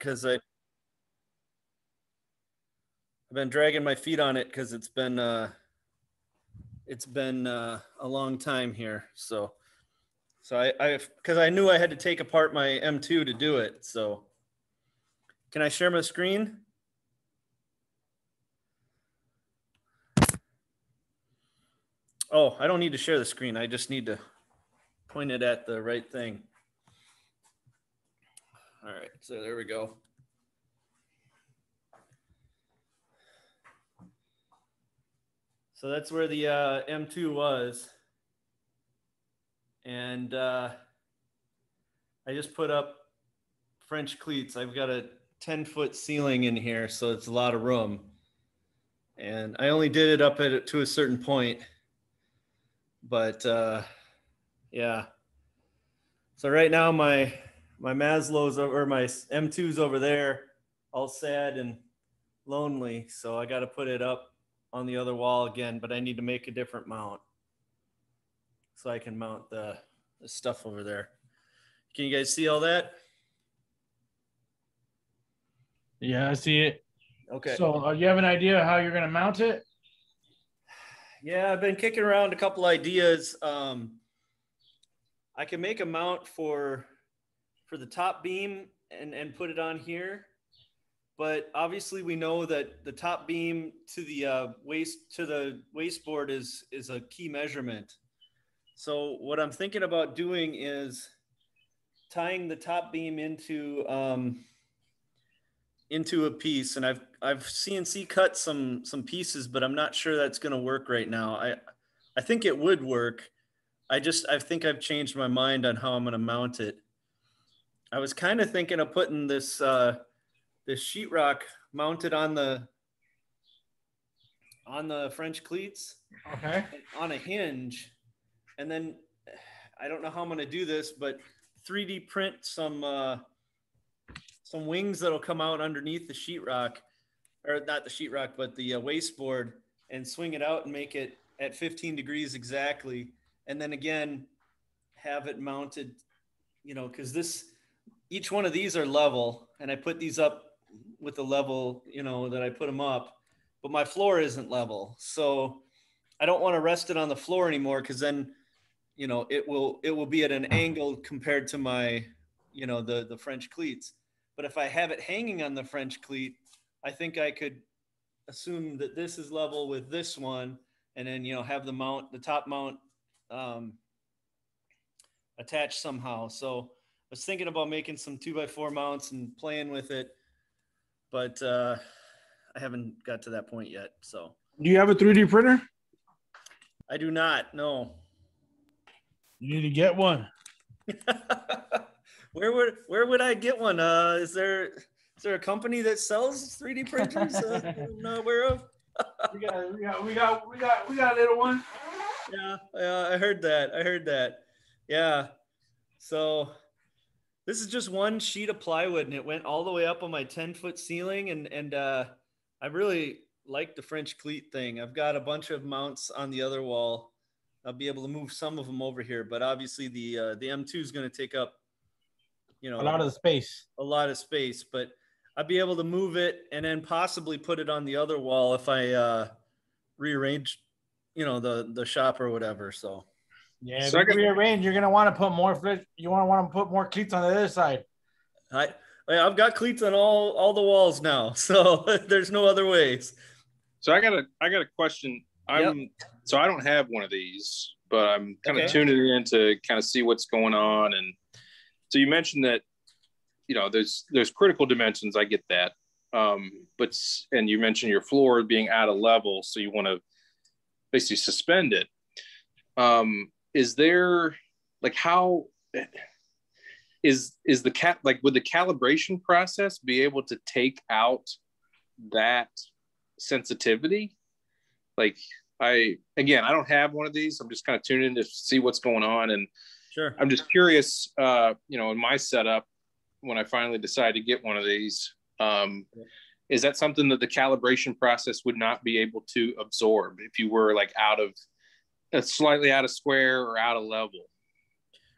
because I I've been dragging my feet on it because it's been uh, it's been uh, a long time here. So so I I because I knew I had to take apart my M2 to do it. So can I share my screen? Oh, I don't need to share the screen. I just need to point it at the right thing. All right, so there we go. So that's where the uh, M2 was. And uh, I just put up French cleats. I've got a 10 foot ceiling in here, so it's a lot of room. And I only did it up at to a certain point. But uh, yeah. So right now my my Maslow's over my M2's over there, all sad and lonely. So I got to put it up on the other wall again, but I need to make a different mount so I can mount the, the stuff over there. Can you guys see all that? Yeah, I see it. Okay. So, uh, you have an idea how you're going to mount it? Yeah, I've been kicking around a couple ideas. Um, I can make a mount for for the top beam and and put it on here, but obviously we know that the top beam to the uh, waist to the board is is a key measurement. So what I'm thinking about doing is tying the top beam into um, into a piece and I've I've CNC cut some some pieces but I'm not sure that's going to work right now. I I think it would work. I just I think I've changed my mind on how I'm going to mount it. I was kind of thinking of putting this uh this sheetrock mounted on the on the French cleats. Okay. On a hinge and then I don't know how I'm going to do this but 3D print some uh some wings that'll come out underneath the sheetrock, or not the sheetrock, but the uh, wasteboard, and swing it out and make it at 15 degrees exactly, and then again have it mounted, you know, because this each one of these are level, and I put these up with the level, you know, that I put them up, but my floor isn't level, so I don't want to rest it on the floor anymore because then, you know, it will it will be at an angle compared to my, you know, the the French cleats. But if I have it hanging on the French cleat, I think I could assume that this is level with this one and then, you know, have the mount, the top mount um, attached somehow. So was thinking about making some two by four mounts and playing with it, but uh, I haven't got to that point yet. So do you have a 3D printer? I do not. No. You need to get one. where would where would I get one? Uh, is there is there a company that sells 3D printers uh, I'm not aware of? we got we got we got we got we got a little one. Yeah, yeah, I heard that. I heard that. Yeah. So this is just one sheet of plywood and it went all the way up on my 10 foot ceiling and and uh, I really like the French cleat thing. I've got a bunch of mounts on the other wall. I'll be able to move some of them over here, but obviously the uh, the M2 is going to take up you know a lot of the space a lot of space but i'd be able to move it and then possibly put it on the other wall if i uh rearrange you know the the shop or whatever so yeah so if you rearrange you're gonna want to put more you want to want to put more cleats on the other side i i've got cleats on all all the walls now so there's no other ways so i got a i got a question i'm yep. so i don't have one of these but i'm kind okay. of tuning in to kind of see what's going on and so you mentioned that, you know, there's there's critical dimensions. I get that, um, but and you mentioned your floor being out of level, so you want to basically suspend it. Um, is there like how is is the cat like would the calibration process be able to take out that sensitivity? Like I again, I don't have one of these. I'm just kind of tuning in to see what's going on and Sure. I'm just curious, uh, you know, in my setup, when I finally decide to get one of these, um, is that something that the calibration process would not be able to absorb if you were like out of uh, slightly out of square or out of level?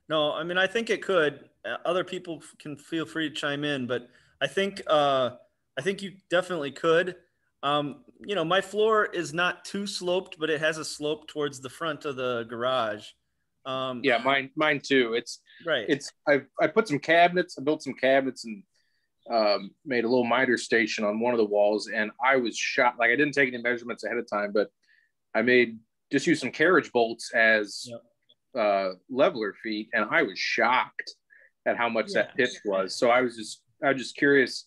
No, I mean, I think it could. Uh, other people can feel free to chime in, but I think uh, I think you definitely could. Um, you know, my floor is not too sloped, but it has a slope towards the front of the garage. Um, yeah, mine mine too. It's right. It's I I put some cabinets. I built some cabinets and um, made a little miter station on one of the walls, and I was shocked. Like I didn't take any measurements ahead of time, but I made just used some carriage bolts as yep. uh, leveler feet, and I was shocked at how much yeah. that pitch was. So I was just I was just curious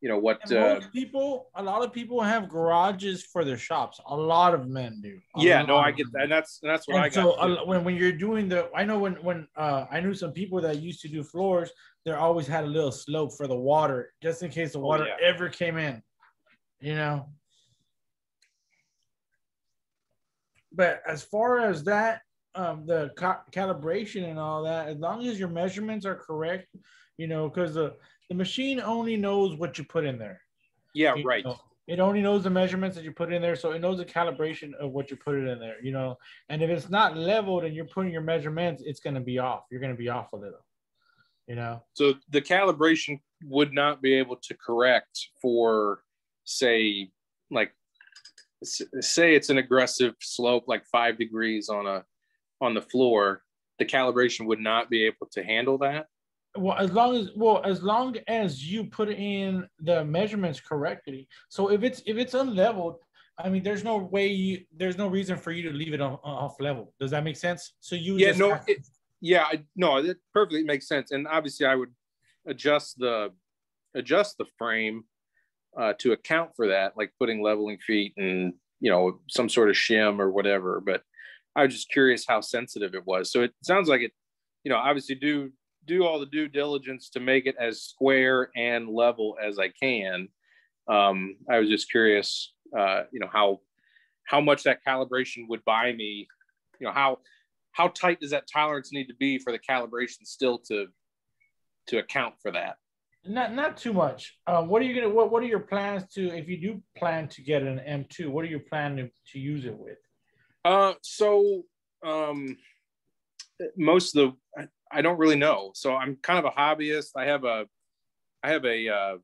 you know what uh, people a lot of people have garages for their shops a lot of men do yeah no i get that and that's and that's what and i so uh, when, when you're doing the i know when when uh, i knew some people that used to do floors they always had a little slope for the water just in case the oh, water oh, yeah. ever came in you know but as far as that um, the ca- calibration and all that as long as your measurements are correct you know because the the machine only knows what you put in there. Yeah, you right. Know? It only knows the measurements that you put in there, so it knows the calibration of what you put it in there. You know, and if it's not leveled and you're putting your measurements, it's going to be off. You're going to be off a little. You know. So the calibration would not be able to correct for, say, like, say it's an aggressive slope, like five degrees on a on the floor. The calibration would not be able to handle that? Well as long as well as long as you put in the measurements correctly. So if it's if it's unleveled i mean there's no way you there's no reason for you to leave it on, off level. Does that make sense? So you yeah no it, yeah I, no it perfectly makes sense. And obviously i would adjust the adjust the frame uh, to account for that like putting leveling feet and you know some sort of shim or whatever but i was just curious how sensitive it was so it sounds like it you know obviously do do all the due diligence to make it as square and level as I can. Um, I was just curious, uh, you know, how how much that calibration would buy me. You know, how how tight does that tolerance need to be for the calibration still to to account for that? Not not too much. Uh, what are you gonna what What are your plans to if you do plan to get an M2? What are you planning to, to use it with? Uh, so um, most of the I don't really know. So I'm kind of a hobbyist. I have a I have a uh,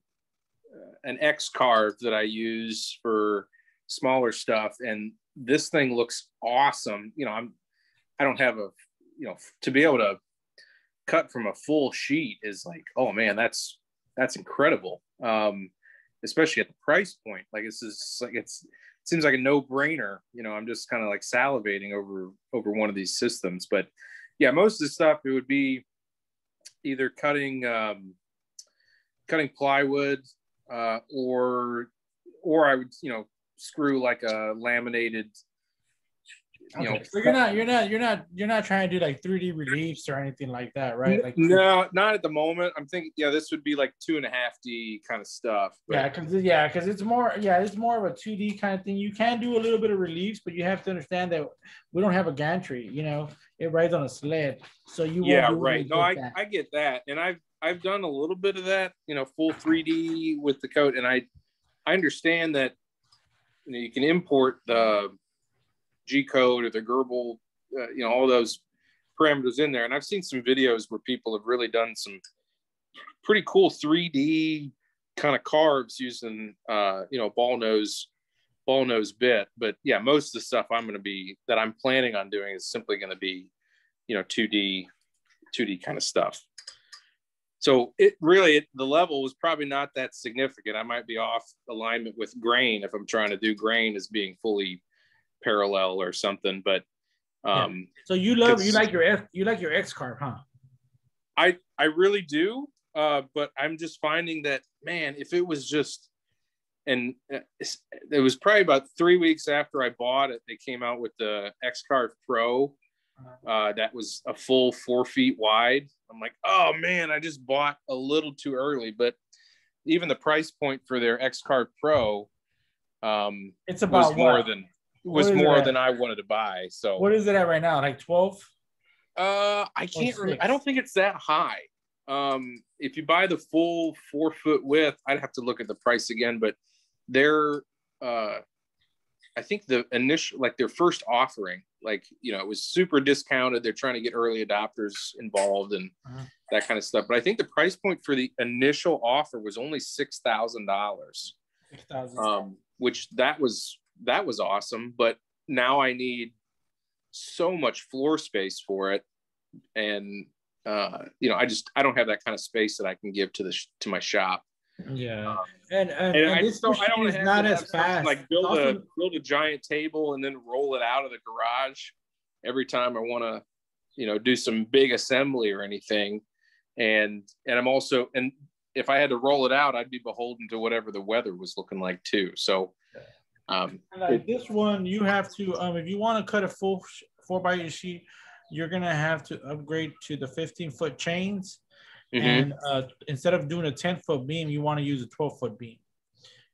an X carve that I use for smaller stuff, and this thing looks awesome. You know, I'm I don't have a you know to be able to cut from a full sheet is like oh man that's that's incredible. Um especially at the price point. Like this is like it's it seems like a no-brainer. You know i'm just kind of like salivating over over one of these systems. But yeah, most of the stuff it would be either cutting um, cutting plywood uh, or or I would you know screw like a laminated okay. know, so you're not you're not you're not you're not trying to do like 3D reliefs or anything like that, right? Like no, not at the moment. I'm thinking, yeah, this would be like two and a half D kind of stuff. But... Yeah, because yeah, because it's more yeah, it's more of a 2D kind of thing. You can do a little bit of reliefs, but you have to understand that we don't have a gantry. You know, it rides on a sled, so you yeah, right. No, I that. I get that, and I've I've done a little bit of that. You know, full 3D with the coat, and I I understand that you know you can import the G code or the Grbl, uh, you know, all those parameters in there. And I've seen some videos where people have really done some pretty cool 3D kind of carves using, uh, you know, ball nose, ball nose bit. But yeah, most of the stuff I'm going to be that I'm planning on doing is simply going to be, you know, 2D, 2D kind of stuff. So it really it, the level was probably not that significant. I might be off alignment with grain if I'm trying to do grain as being fully parallel or something. But um, yeah. so you love you like your you like your X carve, huh? I I really do. Uh, but I'm just finding that man, if it was just and uh, it was probably about three weeks after I bought it, they came out with the X Carve Pro. Uh-huh. Uh, that was a full four feet wide. I'm like, oh man, I just bought a little too early. But even the price point for their X Carve Pro, um, it's about more what? than was more than I wanted to buy. So what is it at right now? Like 12? Uh I can't really I don't think it's that high. Um if you buy the full four foot width, I'd have to look at the price again, but they're uh I think the initial, like their first offering, like you know, it was super discounted. They're trying to get early adopters involved and uh-huh. that kind of stuff. But I think the price point for the initial offer was only six thousand dollars, um, which that was that was awesome. But now I need so much floor space for it, and uh, you know, I just I don't have that kind of space that I can give to the to my shop. Yeah, um, and, and, and, and I this don't, I don't have not as fast. Like build also, a build a giant table and then roll it out of the garage every time I want to, you know, do some big assembly or anything. And and I'm also and if I had to roll it out, I'd be beholden to whatever the weather was looking like too. So, um, like this one, you have to um, if you want to cut a full four by eight sheet, you're gonna have to upgrade to the 15 foot chains Mm-hmm. And uh, instead of doing a 10 foot beam, you want to use a 12 foot beam.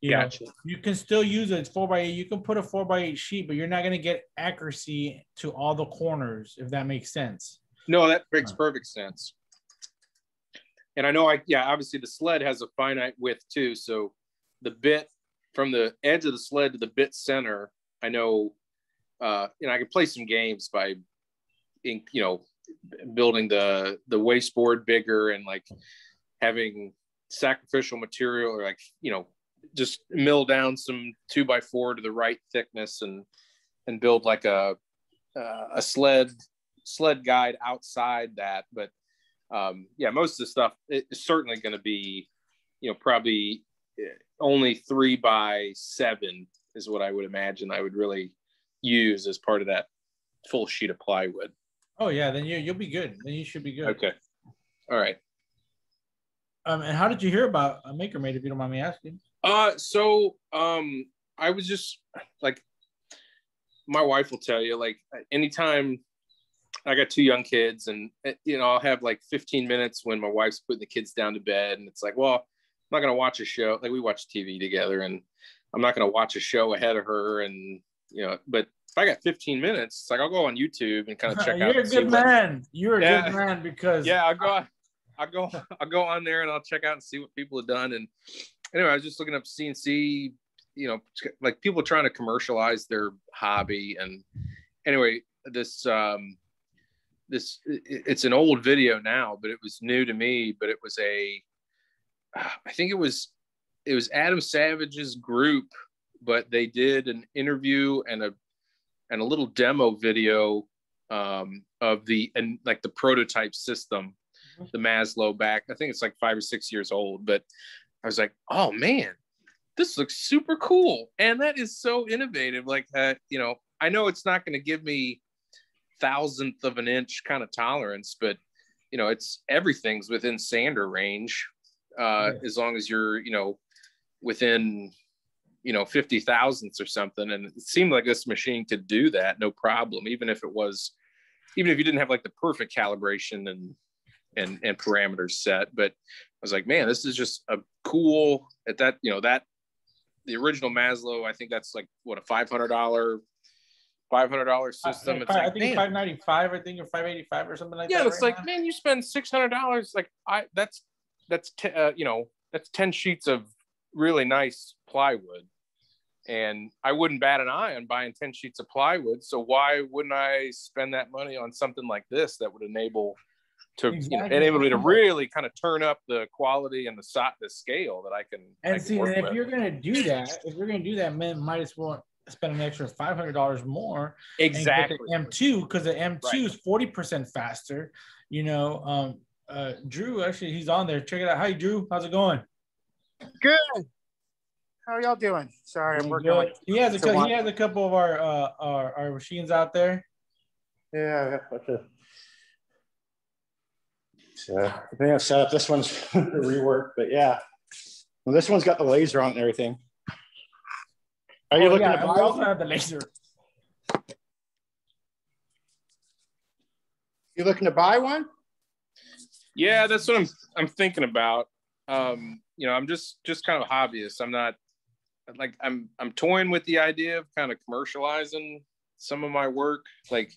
You gotcha. Know, you can still use a four by eight. You can put a four by eight sheet, but you're not going to get accuracy to all the corners, if that makes sense. No, that makes perfect sense. And I know I, yeah, obviously the sled has a finite width too. So the bit from the edge of the sled to the bit center, I know, uh, you know, I can play some games by, in, you know, building the the wasteboard bigger and like having sacrificial material or like you know just mill down some two by four to the right thickness and and build like a uh, a sled sled guide outside that. But um yeah most of the stuff is certainly going to be you know probably only three by seven is what i would imagine i would really use as part of that full sheet of plywood Oh yeah, then you you'll be good. Then you should be good. Okay. All right. Um, and how did you hear about a MakerMade, if you don't mind me asking? Uh, so um, I was just like, my wife will tell you, like, anytime I got two young kids, and you know, I'll have like 15 minutes when my wife's putting the kids down to bed, and it's like, well, I'm not gonna watch a show. Like we watch TV together, and I'm not gonna watch a show ahead of her, and you know, but if I got 15 minutes, it's like I'll go on YouTube and kind of check You're out. You're a good man. What, You're a yeah, good man because yeah, I'll go, I'll go, I'll go on there and I'll check out and see what people have done. And anyway, I was just looking up CNC, you know, like people trying to commercialize their hobby. And anyway, this, um, this, it's an old video now, but it was new to me. But it was a, I think it was, it was Adam Savage's group but they did an interview and a and a little demo video um, of the and like the prototype system, mm-hmm. the Maslow back. I think it's like five or six years old, but I was like, oh man, this looks super cool, and that is so innovative. Like, uh, you know, I know it's not going to give me thousandth of an inch kind of tolerance, but you know, it's everything's within sander range, uh, yeah. as long as you're, you know, within you know 50 thousandths or something and it seemed like this machine could do that no problem even if it was even if you didn't have like the perfect calibration and and and parameters set but i was like man this is just a cool at that you know that the original maslow i think that's like what a $500 five hundred dollar system. It's I, like, think five ninety five. I think or five eighty five or something like yeah, that. Yeah, it's right like now. man, you spend six hundred dollars. Like I, that's that's t- uh, you know that's ten sheets of really nice plywood, and I wouldn't bat an eye on buying 10 sheets of plywood. So why wouldn't I spend that money on something like this that would enable to exactly. you know, enable me to really kind of turn up the quality and the the scale that I can. And I can see, if with. you're gonna do that, if you're gonna do that, man, might as well spend an extra five hundred dollars more. Exactly. M2 because the M2 right. is forty percent faster. You know, um, uh, Drew actually he's on there. Check it out. Hi, Drew. How's it going? Good. How are y'all doing? Sorry, I'm working. Like he has a he has a couple of our uh our, our machines out there. Yeah, okay. So I think I've set up this one's rework, but yeah. Well, this one's got the laser on and everything. Are you oh, looking yeah, to buy? also have the laser. You looking to buy one? Yeah, that's what I'm I'm thinking about. Um, you know, I'm just just kind of a hobbyist. I'm not like I'm I'm toying with the idea of kind of commercializing some of my work. Like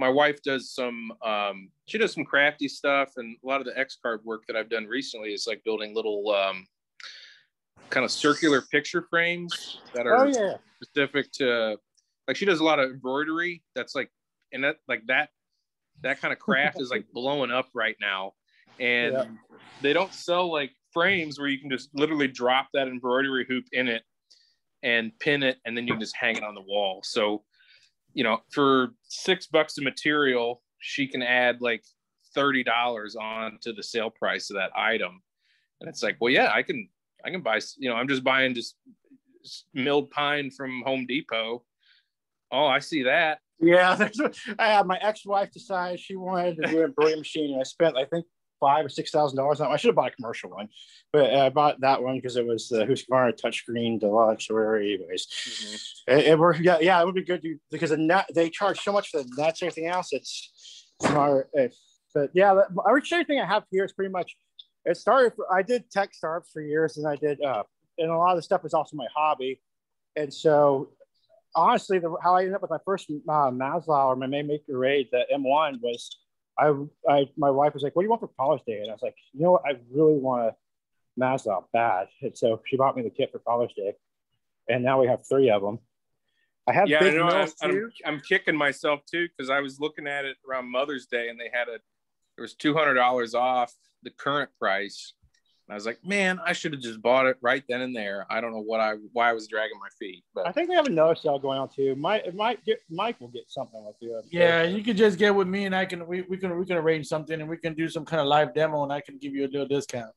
my wife does some um she does some crafty stuff and a lot of the X carve work that I've done recently is like building little um kind of circular picture frames that are oh, yeah. specific to like she does a lot of embroidery that's like and that like that that kind of craft is like blowing up right now and yeah. they don't sell like frames where you can just literally drop that embroidery hoop in it and pin it and then you can just hang it on the wall. So you know for six bucks of material she can add like $30 on to the sale price of that item. And it's like well yeah i can i can buy you know i'm just buying just milled pine from home depot. Oh i see that. Yeah there's I had my ex-wife decided she wanted to do a embroidery machine and i spent i think five or six thousand dollars on. I should have bought a commercial one, but I bought that one because it was the Husqvarna touchscreen deluxe or whatever. Anyways, mm-hmm. it, it worked. Yeah, yeah, it would be good to, because the net, they charge so much for the nuts and everything else. It's smart. If, but yeah, everything I have here is pretty much. It started. For, I did tech startups for years, and I did, uh, and a lot of the stuff was also my hobby, and so honestly, the, how I ended up with my first uh, Maslow or my main MakerMade, the M1 was I, I, my wife was like, "What do you want for Father's Day?" And I was like, "You know what? I really want a Maslow bad." And so she bought me the kit for Father's Day, and now we have three of them. I have yeah, I know. I'm, I'm, I'm, kicking myself too because I was looking at it around Mother's Day, and they had a there was two hundred dollars off the current price I was like, man, I should have just bought it right then and there. I don't know what I why I was dragging my feet. But I think we have another sale going on too. Mike, might get Mike will get something with you. Yeah, you could just get with me, and I can we, we can we can arrange something, and we can do some kind of live demo, and I can give you a little discount.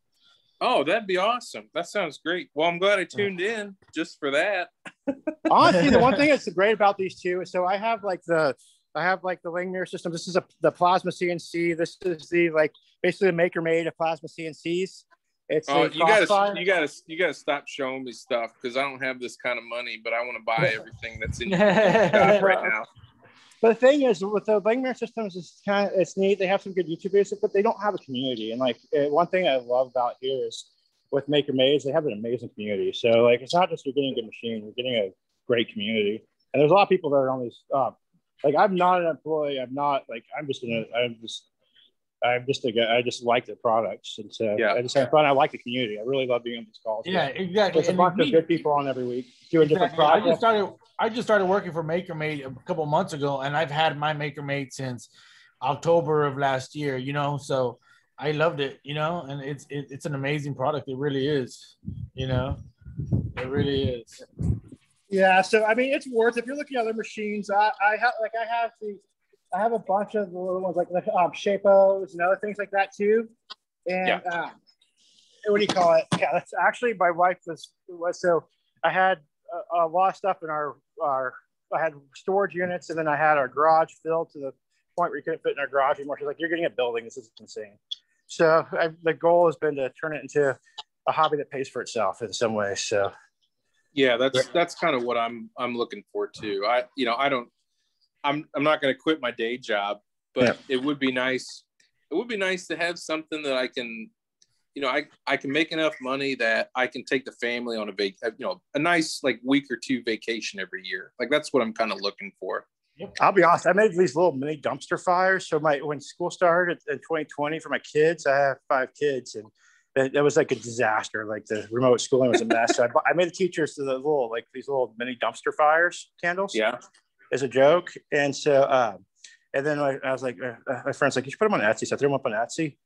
Oh, that'd be awesome. That sounds great. Well, I'm glad I tuned in just for that. Honestly, the one thing that's great about these two is so I have like the I have like the Langmuir system. This is a the plasma CNC. This is the like basically the maker made of plasma CNCs. It's oh, you gotta, you gotta, you gotta stop showing me stuff because I don't have this kind of money, but I want to buy everything that's in your right now. But the thing is, with the Langmuir systems, it's kind of it's neat. They have some good YouTube videos, but they don't have a community. And like uh, one thing I love about here is with Maker Made's, they have an amazing community. So like it's not just you're getting a good machine, you're getting a great community. And there's a lot of people that are on these. Uh, like I'm not an employee. I'm not like I'm just in a. I'm just I'm just a guy. I just like the products, and so yeah. I just have fun. I like the community. I really love being on these calls. Yeah, exactly. There's a bunch of good people on every week doing exactly. different projects. I just started. I just started working for MakerMade a couple months ago, and I've had my MakerMade since October of last year. You know, so I loved it. You know, and it's it, it's an amazing product. It really is. You know, it really is. Yeah. So I mean, it's worth. If you're looking at other machines, I I have like I have the I have a bunch of the little ones like um, Shapeokos and other things like that too. And yeah. um, what do you call it? Yeah, that's actually my wife was was so I had a, a, lot of stuff in our our I had storage units and then I had our garage filled to the point where you couldn't fit in our garage anymore. She's like, "You're getting a building. This is insane." So I, the goal has been to turn it into a hobby that pays for itself in some way. So yeah, that's that's kind of what I'm I'm looking for too. I you know I don't I'm I'm not going to quit my day job, but yeah. it would be nice. It would be nice to have something that I can, you know, I I can make enough money that I can take the family on a vac, uh, you know, a nice like week or two vacation every year. Like that's what I'm kind of looking for. I'll be honest. I made these little mini dumpster fires. So my when school started in 2020 for my kids, I have five kids, and it, it was like a disaster. Like the remote schooling was a mess. so I, I made the teachers the little like these little mini dumpster fires candles. Yeah as a joke. And so, uh, and then I, I was like, uh, uh, my friend's like, you should put them on Etsy. So I threw them up on Etsy.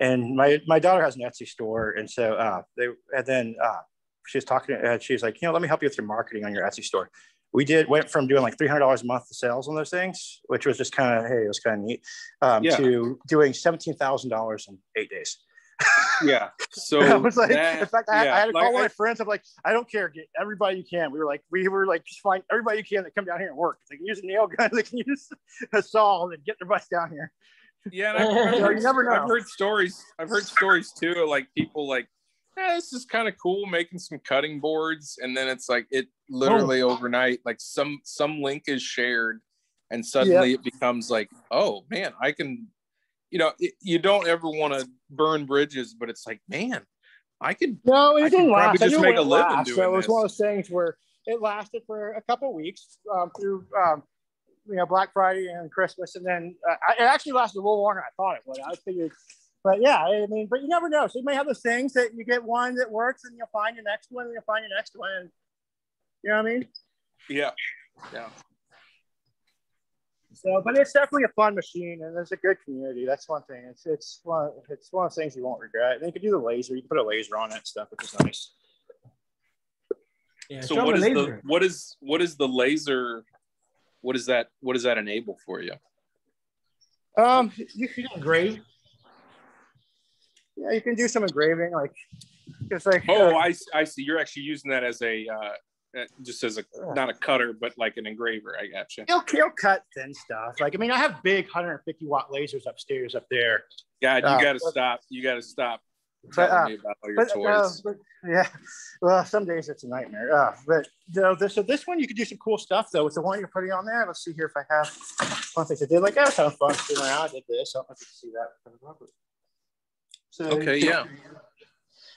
And my, my daughter has an Etsy store. And so uh, they, and then uh, she was talking, uh, she was like, you know, let me help you with your marketing on your Etsy store. We did went from doing like $300 a month to sales on those things, which was just kind of, hey, it was kind of neat, um, yeah. to doing $17,000 in eight days yeah. So I was like, that, in fact, I, yeah. I had to call like, one of my friends. I'm like, I don't care, get everybody you can. We were like, we were like, just find everybody you can that come down here and work. They can use a nail gun, they can use a saw, and get their butts down here. Yeah, I've, I've heard, you never know. I've heard stories. I've heard stories too, of like people like, eh, this is kind of cool, making some cutting boards, and then it's like it literally oh. overnight, like some some link is shared, and suddenly yep. it becomes like, oh man, I can you know, it, you don't ever want to burn bridges, but it's like, man, I could. No, it I didn't last. Just make a living last. doing so it was this. one of those things where it lasted for a couple weeks um, through, um, you know, Black Friday and Christmas, and then uh, it actually lasted a little longer than I thought it would. I figured but yeah, I mean, but you never know. So you may have those things that you get one that works, and you'll find your next one, and you'll find your next one. And, you know what I mean? Yeah. Yeah. So, but it's definitely a fun machine, and there's a good community. That's one thing. It's it's one it's one of the things you won't regret. And you can do the laser. You can put a laser on that stuff, which is nice. Yeah, so what is the what is what is the laser? What is that? What does that enable for you? Um, you can engrave. Yeah, you can do some engraving, like just like. Oh, uh, I I see. You're actually using that as a uh, just as a not a cutter, but like an engraver. I gotcha. He'll, he'll cut thin stuff. Like I mean, I have big 150 watt lasers upstairs up there. God, you uh, got to stop. You got to stop but, uh, but, uh, but, yeah, well, some days it's a nightmare. Uh, but you know, this so this one you could do some cool stuff though. With the one you're putting on there, let's see here if I have one thing I did. Like I was having fun sitting around. I did this. I don't know if you can see that. So okay, yeah.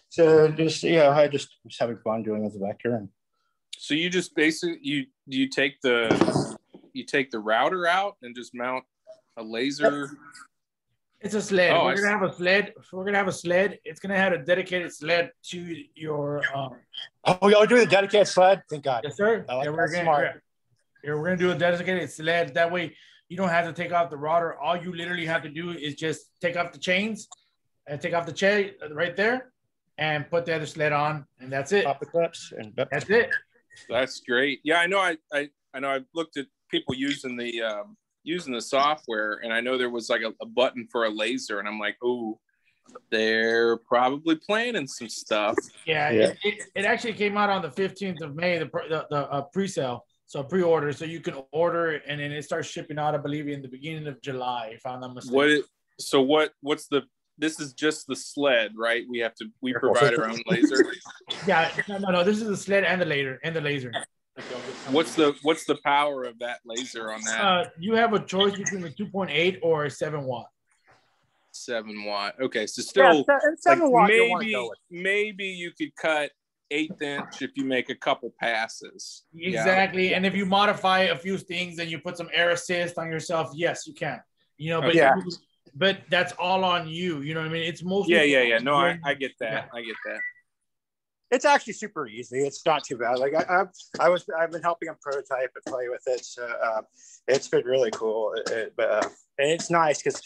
So just yeah, I just was having fun doing with the vector and so you just basically you you take the you take the router out and just mount a laser. It's a sled. Oh, we're I gonna have a sled. We're gonna have a sled. It's gonna have a dedicated sled to your. Um... Oh, y'all doing a dedicated sled? Thank God. Yes, sir. Like yeah, we're gonna. Smart. Yeah, we're gonna do a dedicated sled. That way, you don't have to take off the router. All you literally have to do is just take off the chains and take off the chain right there, and put the other sled on, and that's it. Pop the clips, and that's it. That's great. Yeah, I know. I I, I know. I've looked at people using the um, using the software, and I know there was like a, a button for a laser, and I'm like, oh, they're probably planning some stuff. Yeah, yeah. It, it, it, actually came out on the 15th of May, the the, the uh, pre-sale, so pre-order, so you can order it, and then it starts shipping out, I believe, in the beginning of July, if I'm not mistaken. What? It, so what? What's the this is just the sled, right? We have to we provide our own laser. yeah, no, no, no. This is the sled and the laser and the laser. What's the what's the power of that laser on that? Uh, you have a choice between the 2.8 or a 7 watt. Seven watt. Okay, so still yeah, seven like watt maybe maybe you could cut eighth inch if you make a couple passes. Exactly, yeah. and if you modify a few things and you put some air assist on yourself, yes, you can. You know, but yeah but that's all on you. You know what I mean? It's mostly yeah, yeah, yeah. No, I, I get that. Yeah. I get that. It's actually super easy. It's not too bad. Like I, I, I was, I've been helping him prototype and play with it. So uh, it's been really cool. It, it, but uh, and it's nice because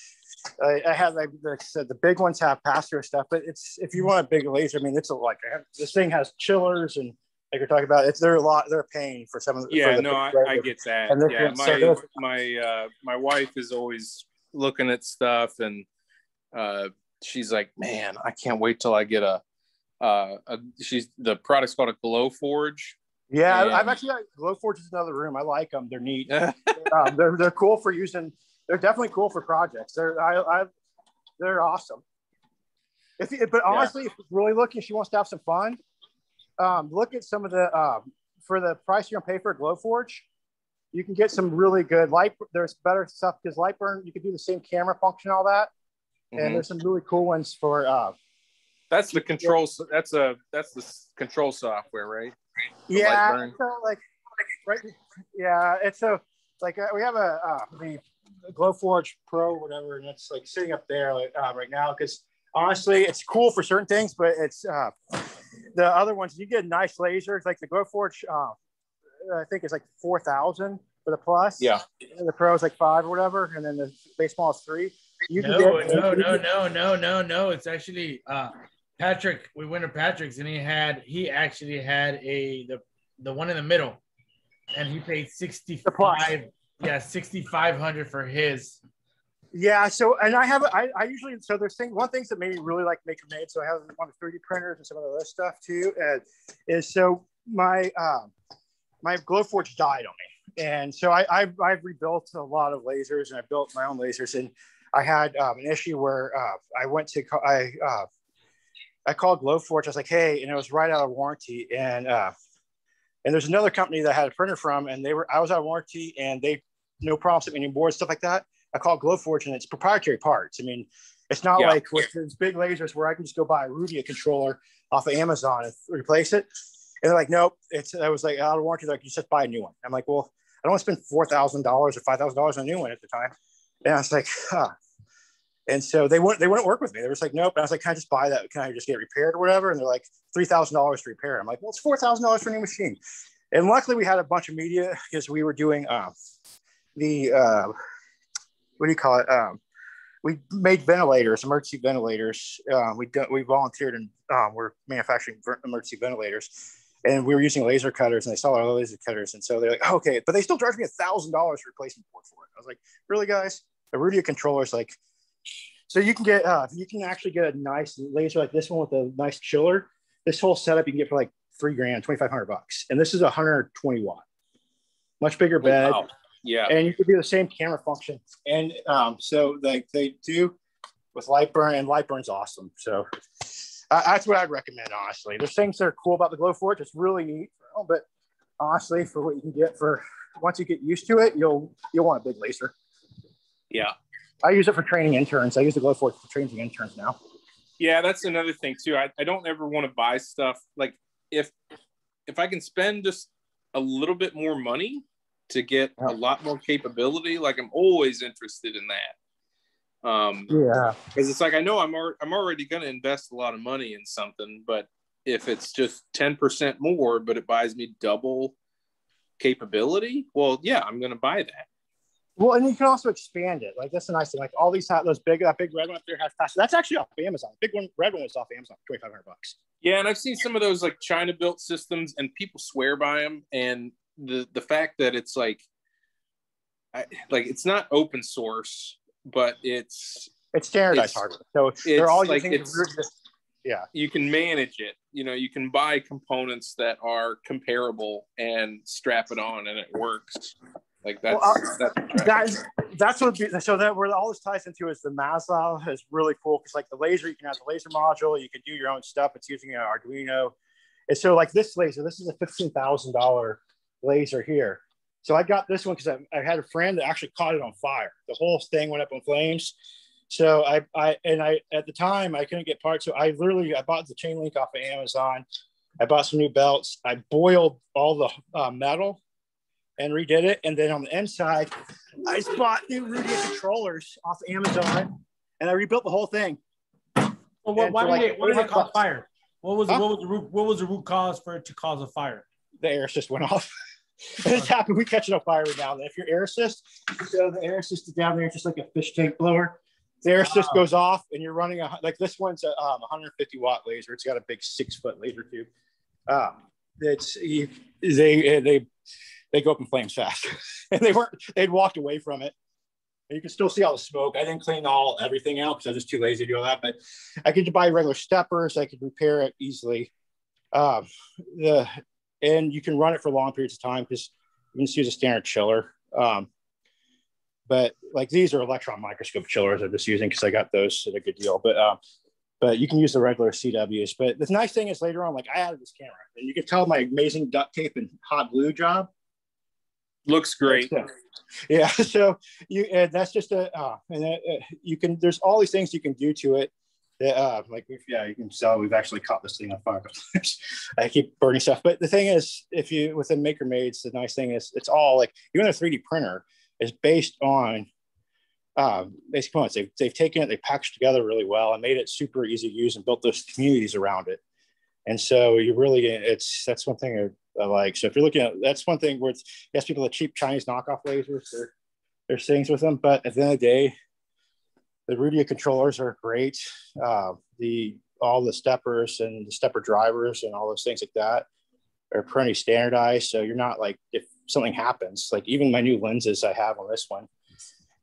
I, I have like the, the big ones have pass-through stuff, but it's if you want a big laser, I mean, it's a, like this thing has chillers and like you're talking about, it's they're a lot they're paying for some of the yeah. no, I, I, get that. Yeah, my so my uh, my wife is always looking at stuff and uh, she's like, man, I can't wait till I get a, uh, a she's the product's called a Glowforge Yeah, and... I've actually got Glowforge is another room. I like them. They're neat. um, they're, they're cool for using. They're definitely cool for projects. They're, I, I they're awesome. If, but honestly, yeah. if you're really looking, she wants to have some fun. Um, look at some of the um, for the price you're gonna pay for a Glowforge you can get some really good light. There's better stuff because Lightburn you can do the same camera function, all that. Mm-hmm. And there's some really cool ones for. Uh, that's the control. That's a that's the control software, right? The yeah. So like, right. Yeah, it's a like uh, we have a uh, the Glowforge Pro, whatever, and it's like sitting up there like, uh, right now because honestly, it's cool for certain things, but it's uh, the other ones. You get nice lasers like the Glowforge. Uh, I think it's like four thousand for the plus. Yeah. And the pro is like five or whatever, and then the baseball is three. You no, get, no, no, no, no, no, no. It's actually uh, Patrick. We went to Patrick's, and he had he actually had a the the one in the middle, and he paid sixty five. Yeah, sixty five hundred for his. Yeah, so and I have I, I usually so there's things one things that made me really like MakerMade. So I have one of the 3D printers and some of the other stuff too. And is so my um my Glowforge died on me, and so I, I've, I've rebuilt a lot of lasers, and I built my own lasers, and I had um, an issue where uh, I went to I uh, I called Glowforge. I was like, hey, and it was right out of warranty, and uh, and there's another company that I had a printer from, and they were I was out of warranty, and they no problems with any boards stuff like that. I called Glowforge, and it's proprietary parts. I mean, it's not yeah. like with these big lasers where I can just go buy a Ruida controller off of Amazon and replace it. And they're like, nope, it's I was like out of warranty. They're like, you just buy a new one. I'm like, well, I don't want to spend four thousand dollars or five thousand dollars on a new one at the time. And I was like, huh. And so they wouldn't they wouldn't work with me. They were just like, nope. And I was like, can I just buy that? Can I just get repaired or whatever? And they're like, three thousand dollars to repair. I'm like, well, it's four thousand dollars for a new machine. And luckily, we had a bunch of media because we were doing uh, the uh, what do you call it? Um, we made ventilators, emergency ventilators. Uh, we do, we volunteered and um, we're manufacturing emergency ventilators, and we were using laser cutters, and they saw our laser cutters, and so they're like, okay, but they still charged me a thousand dollars replacement board for it. I was like, really, guys? A Ruida controller is like, so you can get uh, you can actually get a nice laser like this one with a nice chiller. This whole setup you can get for like three grand, twenty five hundred bucks, and this is a hundred twenty watt, much bigger bed. Wow. Yeah. And you could do the same camera function. And um, so like they do with Lightburn, and Lightburn's awesome. So uh, that's what I'd recommend, honestly. There's things that are cool about the Glowforge. It's really neat, but honestly, for what you can get for once you get used to it, you'll you'll want a big laser. Yeah. I use it for training interns. I use the Glowforge for training interns now. Yeah, that's another thing too. I, I don't ever want to buy stuff like if if I can spend just a little bit more money to get a lot more capability, like I'm always interested in that. Um, yeah, because it's like I know I'm ar- I'm already going to invest a lot of money in something, but if it's just ten percent more, but it buys me double capability, well, yeah, I'm going to buy that. Well, and you can also expand it. Like that's a nice thing. Like all these those big that big red one up there has fast. That's actually off Amazon. Big one red one was off Amazon, twenty five hundred bucks. Yeah, and I've seen some of those like China built systems, and people swear by them. And the the fact that it's like, I, like it's not open source, but it's it's standardized it's, hardware. So they're all like using yeah. You can manage it. You know, you can buy components that are comparable and strap it on, and it works. Like that's well, uh, that's that's that's what so that where all this ties into is the Maslow is really cool because like the laser you can have the laser module you can do your own stuff it's using an Arduino. And so like this laser this is a fifteen thousand dollar laser here. So I got this one because I, I had a friend that actually caught it on fire. The whole thing went up in flames. So I I and I at the time I couldn't get parts. So I literally I bought the chain link off of Amazon. I bought some new belts. I boiled all the uh, metal and redid it. And then on the inside, I just bought new Ruida controllers off Amazon and I rebuilt the whole thing. Well, what, why like did it, what did it cause fire? What was, huh? what was the root, what was the root cause for it to cause a fire? The air assist went off. it's happened. We catch it on fire right now. If your air assist, so the air assist is down there, just like a fish tank blower. The air assist goes off, and you're running a like this one's a um, 150 watt laser. It's got a big six foot laser tube. Um, you, they they they go up in flames fast. and they weren't, they'd walked away from it. And you can still see all the smoke. I didn't clean all everything out because I was just too lazy to do all that. But I could buy regular steppers. I could repair it easily. Um, the and you can run it for long periods of time because you can just use a standard chiller. Um, but like these are electron microscope chillers I'm just using because I got those at a good deal. But um, but you can use the regular CWs. But the nice thing is later on, like I added this camera, and you can tell my amazing duct tape and hot glue job looks great. Yeah, so you and that's just a uh, and uh, you can there's all these things you can do to it. That, uh, like yeah, you can sell. We've actually caught this thing on fire. I keep burning stuff, but the thing is, if you within MakerMades, the nice thing is it's all like even a 3D printer is based on um, basic components. They've, they've taken it, they packaged together really well and made it super easy to use and built those communities around it. And so you really, it's, that's one thing I like. So if you're looking at that's one thing where it's yes, people the cheap Chinese knockoff lasers. There, there's things with them, but at the end of the day, the Ruida controllers are great. Uh, the all the steppers and the stepper drivers and all those things like that are pretty standardized. So you're not like if something happens, like even my new lenses I have on this one,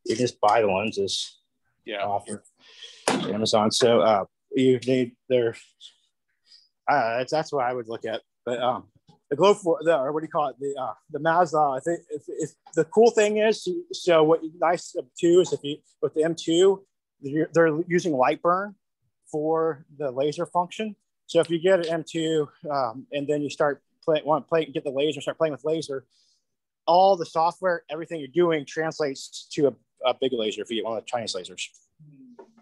you just buy the lenses. Yeah. Off of Amazon. So uh, you need they're uh, that's that's what I would look at. But um, the glow for the or what do you call it the uh, the Maslow. I think if, if the cool thing is so what nice too is if you with the M2 they're using Lightburn for the laser function. So if you get an M2 um, and then you start playing want to play get the laser start playing with laser, all the software everything you're doing translates to a, a big laser if you get one of the Chinese lasers.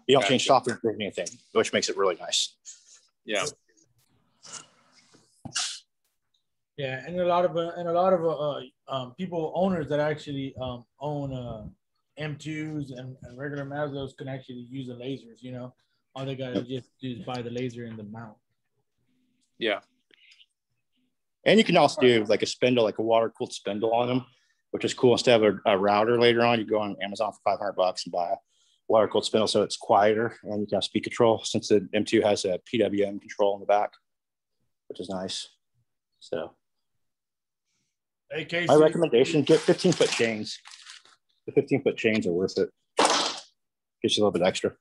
You don't gotcha. change software or anything, which makes it really nice. Yeah. Yeah, and a lot of uh, and a lot of uh, um, people owners that actually um, own uh, M2s and, and regular Maslows can actually use the lasers. You know, all they gotta just do is buy the laser in the mount. Yeah. And you can also do like a spindle, like a water cooled spindle on them, which is cool. Instead of a, a, router later on, you go on Amazon for 500 bucks and buy a water cooled spindle so it's quieter and you can have speed control since the M2 has a PWM control in the back, which is nice. So, hey, Casey. my recommendation get 15 foot chains. The 15 foot chains are worth it. Gives you a little bit extra.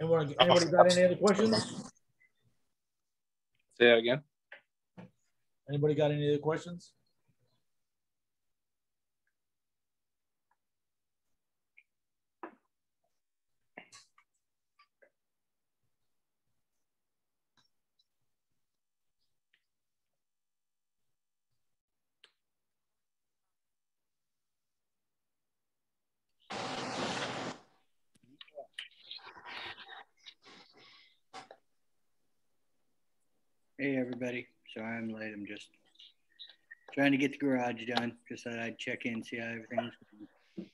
Anybody got any other questions? Say that again. Anybody got any other questions? Hey, everybody. Sorry I'm late. I'm just trying to get the garage done. Just thought I'd check in, see how everything's going.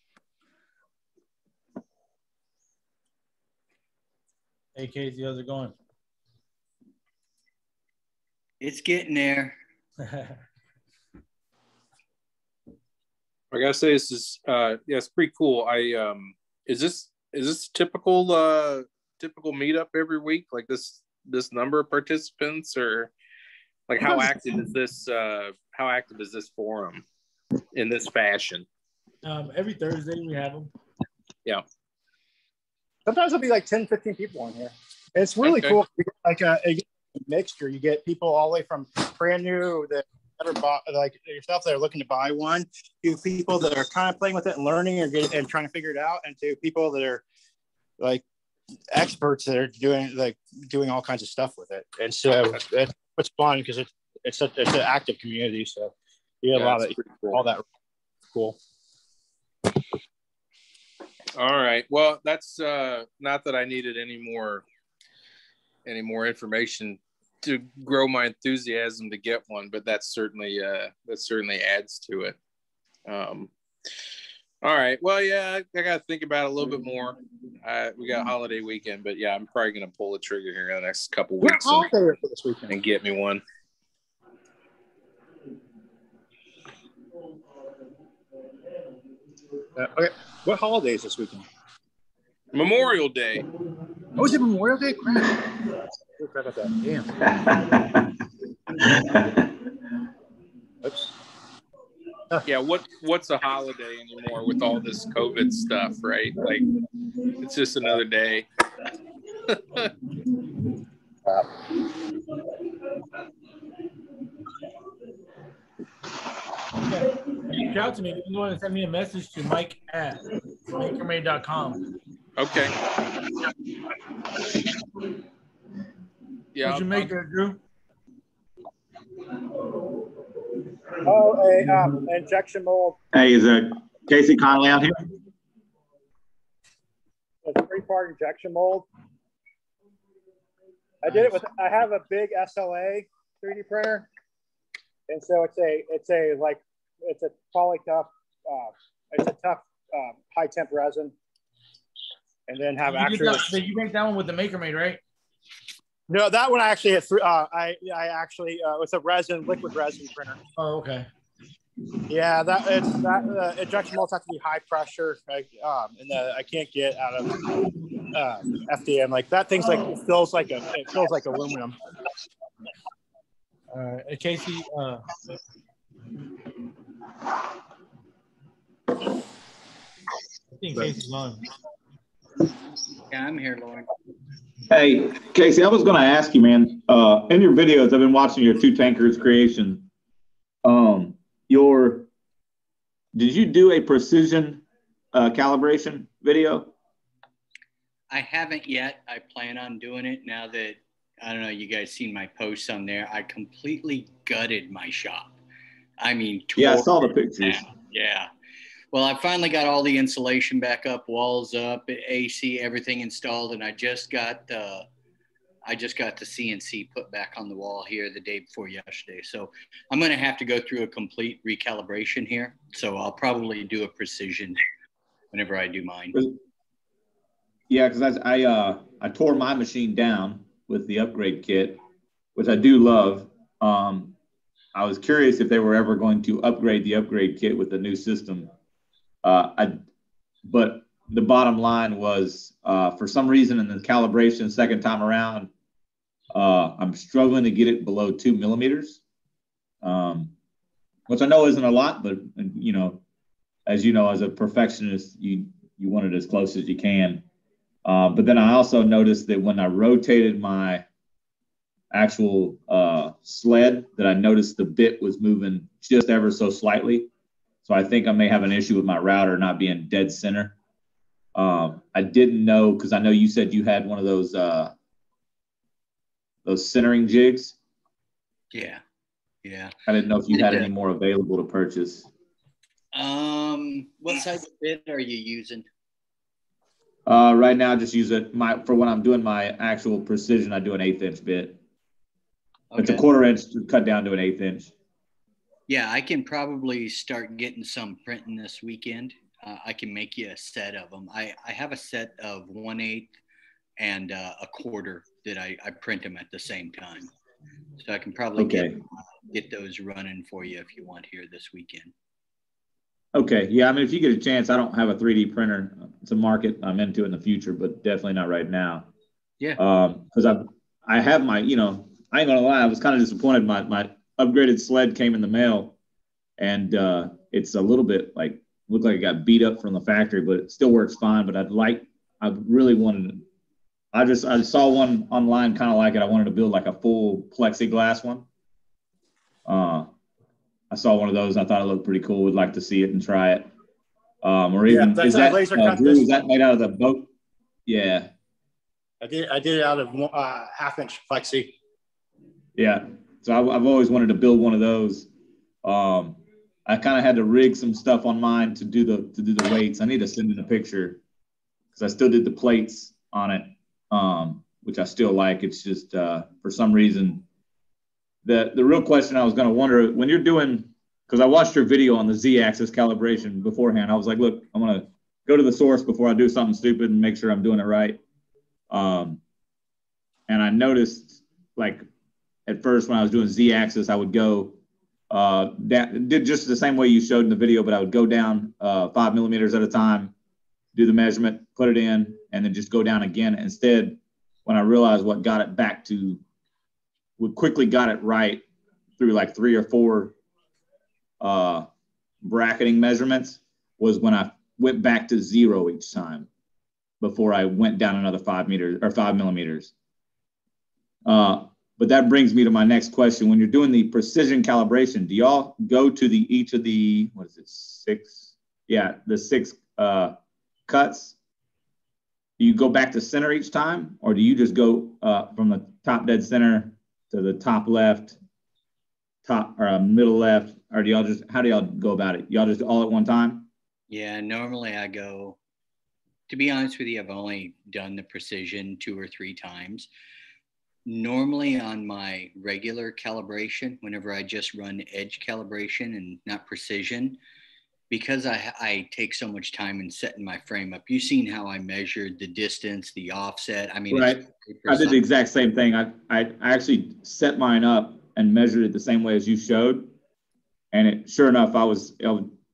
Hey, Casey, how's it going? It's getting there. I gotta say, this is uh, yeah, it's pretty cool. I um, is this is this typical uh typical meetup every week like this this number of participants or like how active is this uh how active is this forum in this fashion? Um every thursday we have them yeah. Sometimes it'll be like 10 15 people on here. It's really okay. cool like a, a, mixture. You get people all the way from brand new that ever bought like yourself that are looking to buy one to people that are kind of playing with it and learning or getting and trying to figure it out and to people that are like experts that are doing like doing all kinds of stuff with it. And so that's what's fun because it's it's a, it's an active community. So you get yeah, a lot of cool. all that cool. All right. Well, that's uh not that I needed any more any more information to grow my enthusiasm to get one, but that's certainly uh that certainly adds to it. Um all right. Well, yeah, I, I got to think about it a little bit more. Uh, we got holiday weekend, but yeah, I'm probably going to pull the trigger here in the next couple weeks and, for this weekend. and get me one. Uh, okay. What holiday is this weekend? Memorial Day. Oh, is it Memorial Day? Crap. Crap Damn. Oops yeah, what what's a holiday anymore with all this COVID stuff, right? Like it's just another day. Okay. Reach out to me. You go and send me a message to mike at makermade.com. Okay. Yeah. What'd you make there, Drew? Oh, a um, injection mold. Hey, is uh, Casey Connolly out here? A three-part injection mold. I did it with. I have a big SLA 3D printer, and so it's a it's a like it's a poly tough. Uh, it's a tough uh, high temp resin, and then have actually. you make that one with the MakerMade, right? No, that one I actually had. Uh, I I actually uh, was a resin liquid resin printer. Oh, okay. Yeah, that it's that uh, injection molds have to be high pressure, like, um, and the, I can't get out of uh, FDM like that. Thing's like it feels like a it feels like aluminum. All right, Casey. Uh, I think Casey's on. Yeah, I'm here, Lauren. Hey, Casey, I was going to ask you, man. Uh, in your videos, I've been watching your two Tankards creation. Um, your did you do a precision uh, calibration video? I haven't yet. I plan on doing it now that I don't know. You guys seen my posts on there? I completely gutted my shop. I mean, yeah, I saw the pictures. Down. Yeah, well, I finally got all the insulation back up, walls up, AC, everything installed, and I just got the I just got the CNC put back on the wall here the day before yesterday. So I'm going to have to go through a complete recalibration here. So I'll probably do a precision whenever I do mine. Yeah, because I I, uh, I tore my machine down with the upgrade kit, which I do love. Um, I was curious if they were ever going to upgrade the upgrade kit with the new system. Uh, I, but the bottom line was uh, for some reason in the calibration second time around, uh, I'm struggling to get it below two millimeters, um, which I know isn't a lot, but you know, as you know, as a perfectionist, you you want it as close as you can. Uh, but then I also noticed that when I rotated my actual uh, sled, that I noticed the bit was moving just ever so slightly. So I think I may have an issue with my router not being dead center. Um, I didn't know because I know you said you had one of those uh, those centering jigs. Yeah, yeah. I didn't know if you had any more available to purchase. Um, what size bit are you using? Uh, right now, I just use it my for when I'm doing my actual precision. I do an eighth inch bit. Okay. It's a quarter inch to cut down to an eighth inch. Yeah, I can probably start getting some printing this weekend uh, I can make you a set of them. I, I have a set of one eighth and uh, a quarter that I, I print them at the same time. So I can probably okay. get, get those running for you if you want here this weekend. Okay. Yeah. I mean, if you get a chance, I don't have a 3D printer. It's a market I'm into in the future, but definitely not right now. Yeah. Um, cause I, I have my, you know, I ain't gonna lie. I was kind of disappointed. My, my upgraded sled came in the mail and, uh, it's a little bit like looked like it got beat up from the factory, but it still works fine. But I'd like, I really wanted, I just, I saw one online kind of like it. I wanted to build like a full plexiglass one. Uh, I saw one of those. I thought it looked pretty cool. Would like to see it and try it. Um, or even yeah, is that laser uh, Drew, is that made out of the boat? Yeah. I did. I did it out of uh, half inch plexi. Yeah. So I, have always wanted to build one of those. Um, I kind of had to rig some stuff on mine to do the to do the weights. I need to send in a picture because I still did the plates on it, um, which I still like. It's just uh, for some reason the the real question I was going to wonder when you're doing because I watched your video on the z-axis calibration beforehand. I was like, look, I'm to go to the source before I do something stupid and make sure I'm doing it right. Um, and I noticed like at first when I was doing z-axis, I would go uh, that did just the same way you showed in the video, but I would go down uh, five millimeters at a time, do the measurement, put it in, and then just go down again. Instead, when I realized what got it back to, we quickly got it right through like three or four uh, bracketing measurements was when I went back to zero each time before I went down another five meters or five millimeters. Uh, but that brings me to my next question. When you're doing the precision calibration, do y'all go to the each of the what is it six? Yeah, the six uh, cuts. Do you go back to center each time, or do you just go uh, from the top dead center to the top left, top or uh, middle left, or do y'all just how do y'all go about it? Y'all just all at one time? Yeah, normally I go. To be honest with you, I've only done the precision two or three times normally on my regular calibration, whenever I just run edge calibration and not precision, because I, I take so much time in setting my frame up. You've seen how I measured the distance, the offset. I mean, right. I did the exact same thing. I, I, I actually set mine up and measured it the same way as you showed. And it, sure enough, I was,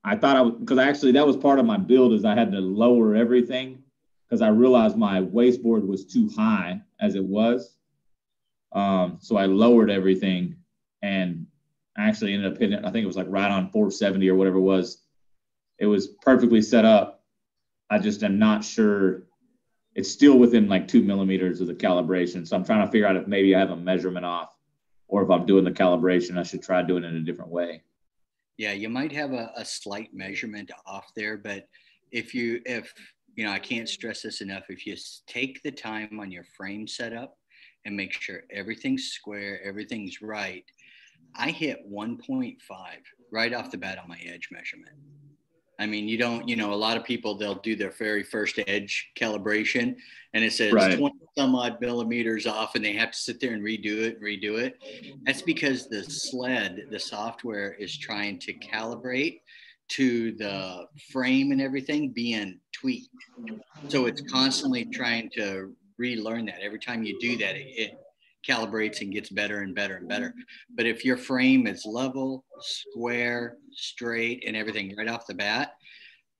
I thought I was, because actually that was part of my build is I had to lower everything because I realized my wasteboard was too high as it was. Um, so I lowered everything and actually ended up hitting it. I think it was like right on 470 or whatever it was. It was perfectly set up. I just am not sure. It's still within like two millimeters of the calibration. So I'm trying to figure out if maybe I have a measurement off or if I'm doing the calibration, I should try doing it in a different way. Yeah, you might have a, a slight measurement off there, but if you, if, you know, I can't stress this enough. If you take the time on your frame setup and make sure everything's square, everything's right. I hit 1.5 right off the bat on my edge measurement. I mean, you don't, you know, a lot of people they'll do their very first edge calibration and it says Right. 20 some odd millimeters off and they have to sit there and redo it, redo it. That's because the sled, the software is trying to calibrate to the frame and everything being tweaked. So it's constantly trying to relearn that. Every time you do that, it, mm-hmm. it calibrates and gets better and better and better. Mm-hmm. But if your frame is level, square, straight, and everything right off the bat,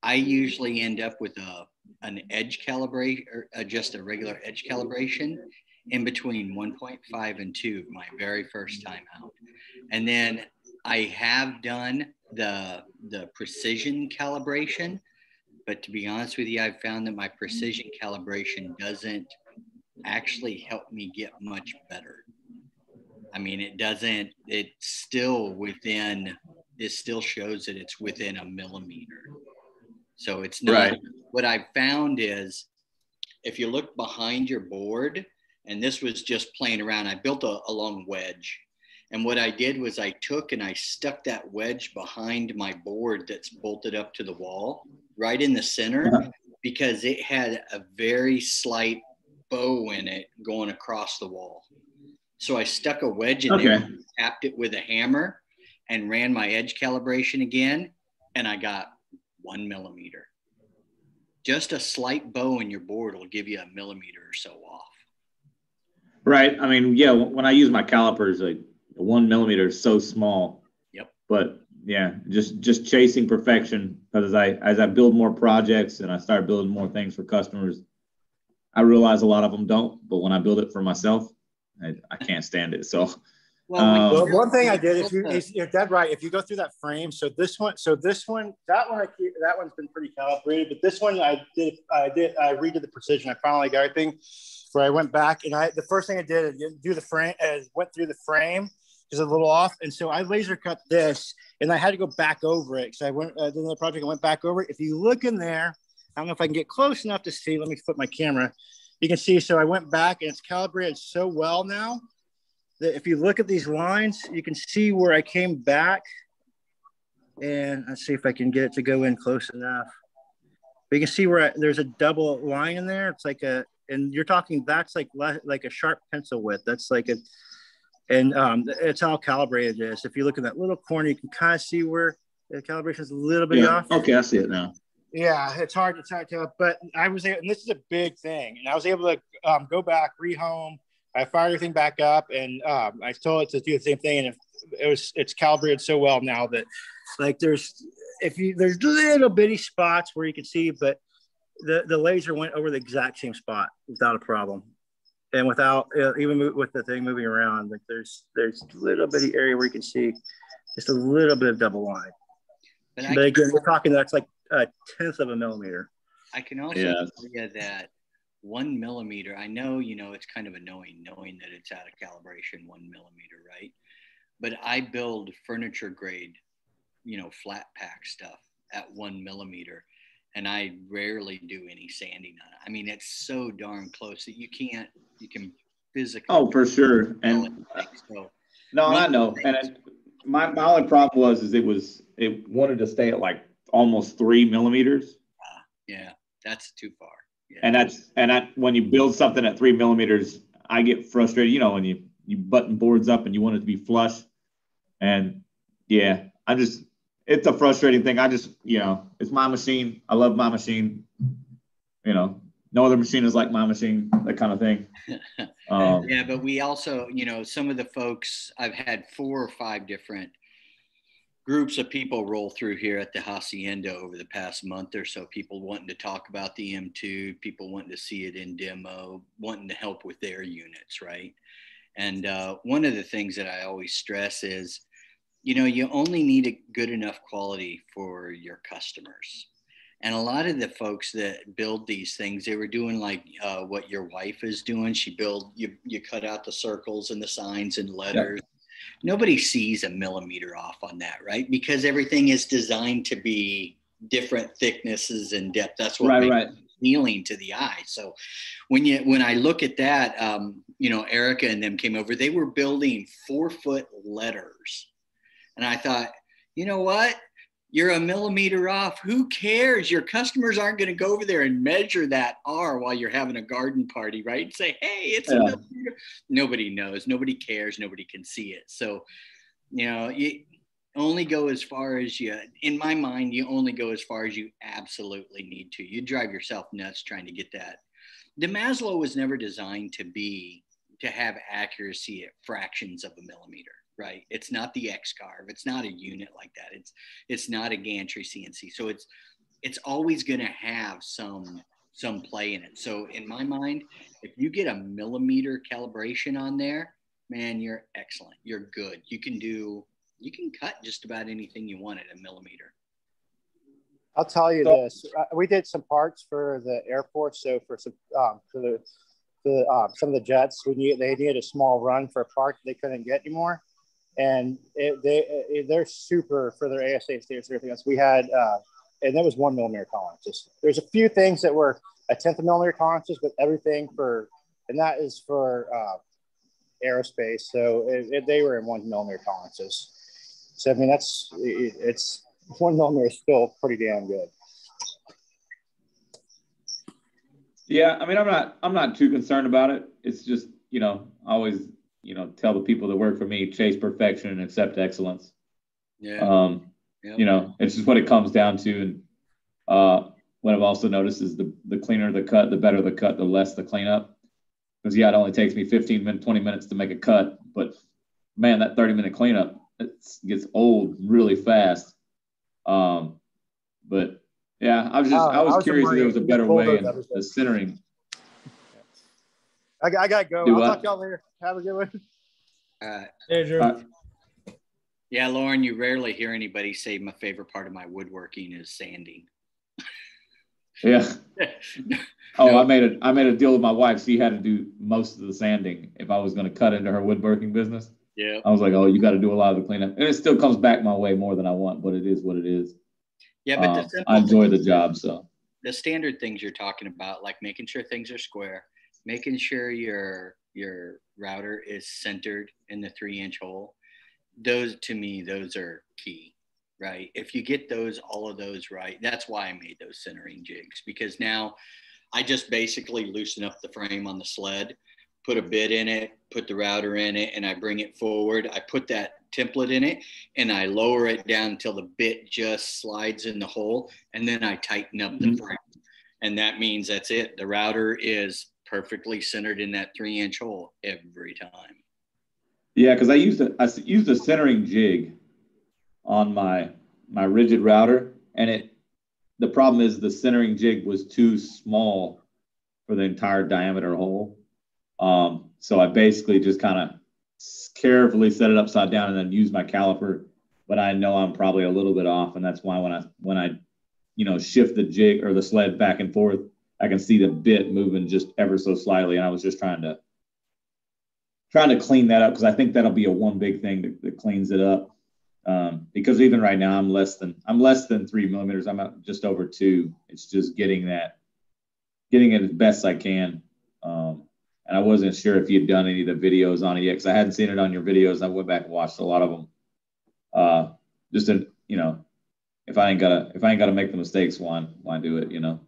I usually end up with a an edge calibration or er, uh, just a regular mm-hmm. edge calibration in between 1.5 and 2 my very first time out. And then I have done the the precision calibration, but to be honest with you, I've found that my precision calibration doesn't actually helped me get much better. I mean, it doesn't, it's still within, it still shows that it's within a millimeter. So it's not, Right. what I've found is if you look behind your board, and this was just playing around, I built a, a long wedge. And what I did was I took and I stuck that wedge behind my board that's bolted up to the wall, right in the center, Uh-huh. because it had a very slight bow in it going across the wall. So I stuck a wedge in there, Okay. tapped it with a hammer, and ran my edge calibration again, and I got one millimeter. Just a slight bow in your board will give you a millimeter or so off. Right. I mean, yeah, when I use my calipers, like one millimeter is so small. Yep. But yeah, just just chasing perfection because as I as I build more projects and I start building more things for customers, I realize a lot of them don't. But when I build it for myself, I, I can't stand it. So Well, Um, Well, one thing I did, if you, is- you're dead right. If you go through that frame, so this one, so this one, that one, I keep, that one's been pretty calibrated, but this one, I did, I did, I redid the precision. I finally got everything. Where I went back and I, the first thing I did, is do the frame, uh, went through the frame, is a little off, and so I laser cut this, and I had to go back over it because I went uh, did another project. I went back over it. If you look in there, I don't know if I can get close enough to see. Let me flip my camera. You can see. So I went back, and it's calibrated so well now that if you look at these lines, you can see where I came back. And let's see if I can get it to go in close enough. But you can see where I, there's a double line in there. It's like a, and you're talking that's like like a sharp pencil width. That's like a, and um, it's how calibrated it is. If you look in that little corner, you can kind of see where the calibration is a little bit yeah, off. okay, I see it now. Yeah, it's hard. It's hard to. But I was, and this is a big thing, and I was able to um, go back, rehome. I fired everything back up, and um, I told it to do the same thing, and it, it was it's calibrated so well now that, like, there's if you there's little bitty spots where you can see, but the the laser went over the exact same spot without a problem, and without uh, even with the thing moving around. Like, there's there's little bitty area where you can see just a little bit of double line. I But again, we're talking that's like a tenth of a millimeter. I can also Yeah. tell you that one millimeter, I know, you know, it's kind of annoying knowing that it's out of calibration, one millimeter, right? But I build furniture grade, you know, flat pack stuff at one millimeter, and I rarely do any sanding on it. I mean, it's so darn close that you can't, you can physically. Oh, for sure. And. So, no, I know. And it, my my only problem was is it was it wanted to stay at like almost three millimeters. yeah, that's too far. Yeah. and that's and that when you build something at three millimeters i get frustrated you know when you you button boards up and you want it to be flush and yeah i just it's a frustrating thing i just you know it's my machine i love my machine you know no other machine is like my machine that kind of thing um, Yeah, but we also, you know, some of the folks, I've had four or five different groups of people roll through here at the Hacienda over the past month or so. People wanting to talk about the M2, people wanting to see it in demo, wanting to help with their units, right? And uh, one of the things that I always stress is, you know, you only need a good enough quality for your customers. And a lot of the folks that build these things, they were doing like uh, what your wife is doing. She build you you cut out the circles and the signs and letters. Nobody sees a millimeter off on that, right? Because everything is designed to be different thicknesses and depth. That's what right makes right appealing to the eye. So when you when I look at that, um, you know, Erica and them came over. They were building four foot letters, and I thought, you know what? You're a millimeter off. Who cares? Your customers aren't going to go over there and measure that R while you're having a garden party, right? And say, hey, it's yeah. a millimeter. Nobody knows. Nobody cares. Nobody can see it. So, you know, you only go as far as you, in my mind, you only go as far as you absolutely need to. You drive yourself nuts trying to get that. The Maslow was never designed to be, to have accuracy at fractions of a millimeter right? It's not the X carve. It's not a unit like that. It's it's not a gantry CNC. So it's it's always going to have some some play in it. So in my mind, if you get a millimeter calibration on there, man, you're excellent. You're good. You can do you can cut just about anything you want at a millimeter. I'll tell you so, this: uh, we did some parts for the Air Force. So for some um, for the the um, some of the jets, we need they needed a small run for a part they couldn't get anymore and it, they it, they're super for their ASA standards and everything else. We had uh, and that was one millimeter tolerances. There's a few things that were a tenth of millimeter tolerances, but everything for and that is for uh, aerospace. So it, they were in one millimeter tolerances. So I mean that's it's one millimeter is still pretty damn good. Yeah, I mean, I'm not, I'm not too concerned about it. It's just, you know, always you know, tell the people that work for me, chase perfection and accept excellence. Yeah. Um, yep. you know, it's just what it comes down to. And uh, what I've also noticed is the, the cleaner the cut, the better the cut, the less the cleanup. Because yeah, it only takes me 15 minutes, 20 minutes to make a cut, but man, that 30 minute cleanup it gets old really fast. Um, but yeah, I was just uh, I, was I was curious if there was a better way in the centering. I, I gotta go. Do I'll what? talk y'all later. Have a good one. All right. Hey, Drew. Uh, yeah, Lauren, you rarely hear anybody say my favorite part of my woodworking is sanding. Yeah. oh, no. I made a I made a deal with my wife. She had to do most of the sanding if I was going to cut into her woodworking business. Yeah. I was like, oh, you got to do a lot of the cleanup, and it still comes back my way more than I want, but it is what it is. Yeah, but um, I enjoy the job. So the standard things you're talking about, like making sure things are square, making sure your your router is centered in the three inch hole those to me those are key right? If you get those all of those right that's why i made those centering jigs because now i just basically loosen up the frame on the sled put a bit in it put the router in it and i bring it forward. I put that template in it and i lower it down until the bit just slides in the hole and then i tighten up mm-hmm. the frame. And that means that's it. The router is perfectly centered in that three inch hole every time. Yeah, because I used a I used a centering jig on my my Ridgid router, and it the problem is the centering jig was too small for the entire diameter hole. Um, so I basically just kind of carefully set it upside down and then use my caliper. But I know I'm probably a little bit off, and that's why when I when I you know shift the jig or the sled back and forth, I can see the bit moving just ever so slightly. And I was just trying to trying to clean that up because I think that'll be a one big thing that, that cleans it up. Um, because even right now I'm less than I'm less than three millimeters. I'm just over two. It's just getting that, getting it as best I can. Um, and I wasn't sure if you'd done any of the videos on it yet because I hadn't seen it on your videos. I went back and watched a lot of them. Uh, just to, you know, if I ain't gotta if I ain't gotta make the mistakes, why why do it? You know.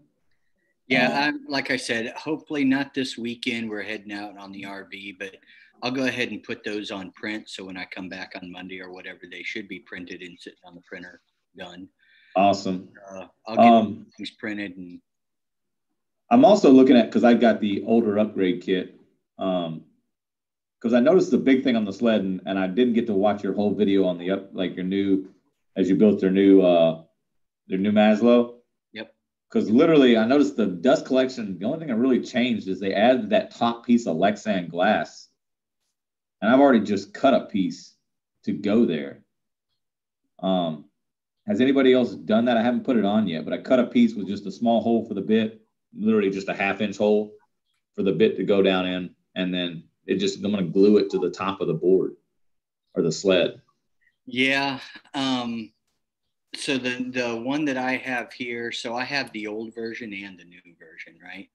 Yeah, uh, I'm, like I said, hopefully not this weekend. We're heading out on the RV, but I'll go ahead and put those on print. So when I come back on Monday or whatever, they should be printed and sitting on the printer done. Awesome. Uh, I'll get um, things printed and. I'm also looking at because I got the older upgrade kit. Um, because I noticed the big thing on the sled, and, and I didn't get to watch your whole video on the up, like your new, as you built their new, uh, their new Maslow because literally I noticed the dust collection. The only thing that really changed is they added that top piece of Lexan glass, and I've already just cut a piece to go there. Um, has anybody else done that? I haven't put it on yet, but I cut a piece with just a small hole for the bit, literally just a half inch hole for the bit to go down in, and then it just I'm gonna glue it to the top of the board or the sled. Yeah. Um, so the the one that I have here, so I have the old version and the new version, right?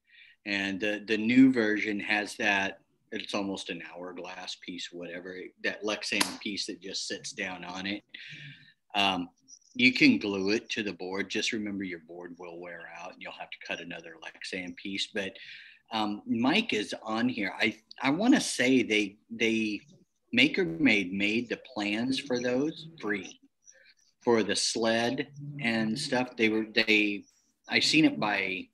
And the the new version has that it's almost an hourglass piece, whatever that Lexan piece that just sits down on it. Um, you can glue it to the board. Just remember your board will wear out and you'll have to cut another Lexan piece. But um, Mike is on here. I, I want to say they, they Maker Made made the plans for those free for the sled and stuff. They were, they, I seen it by,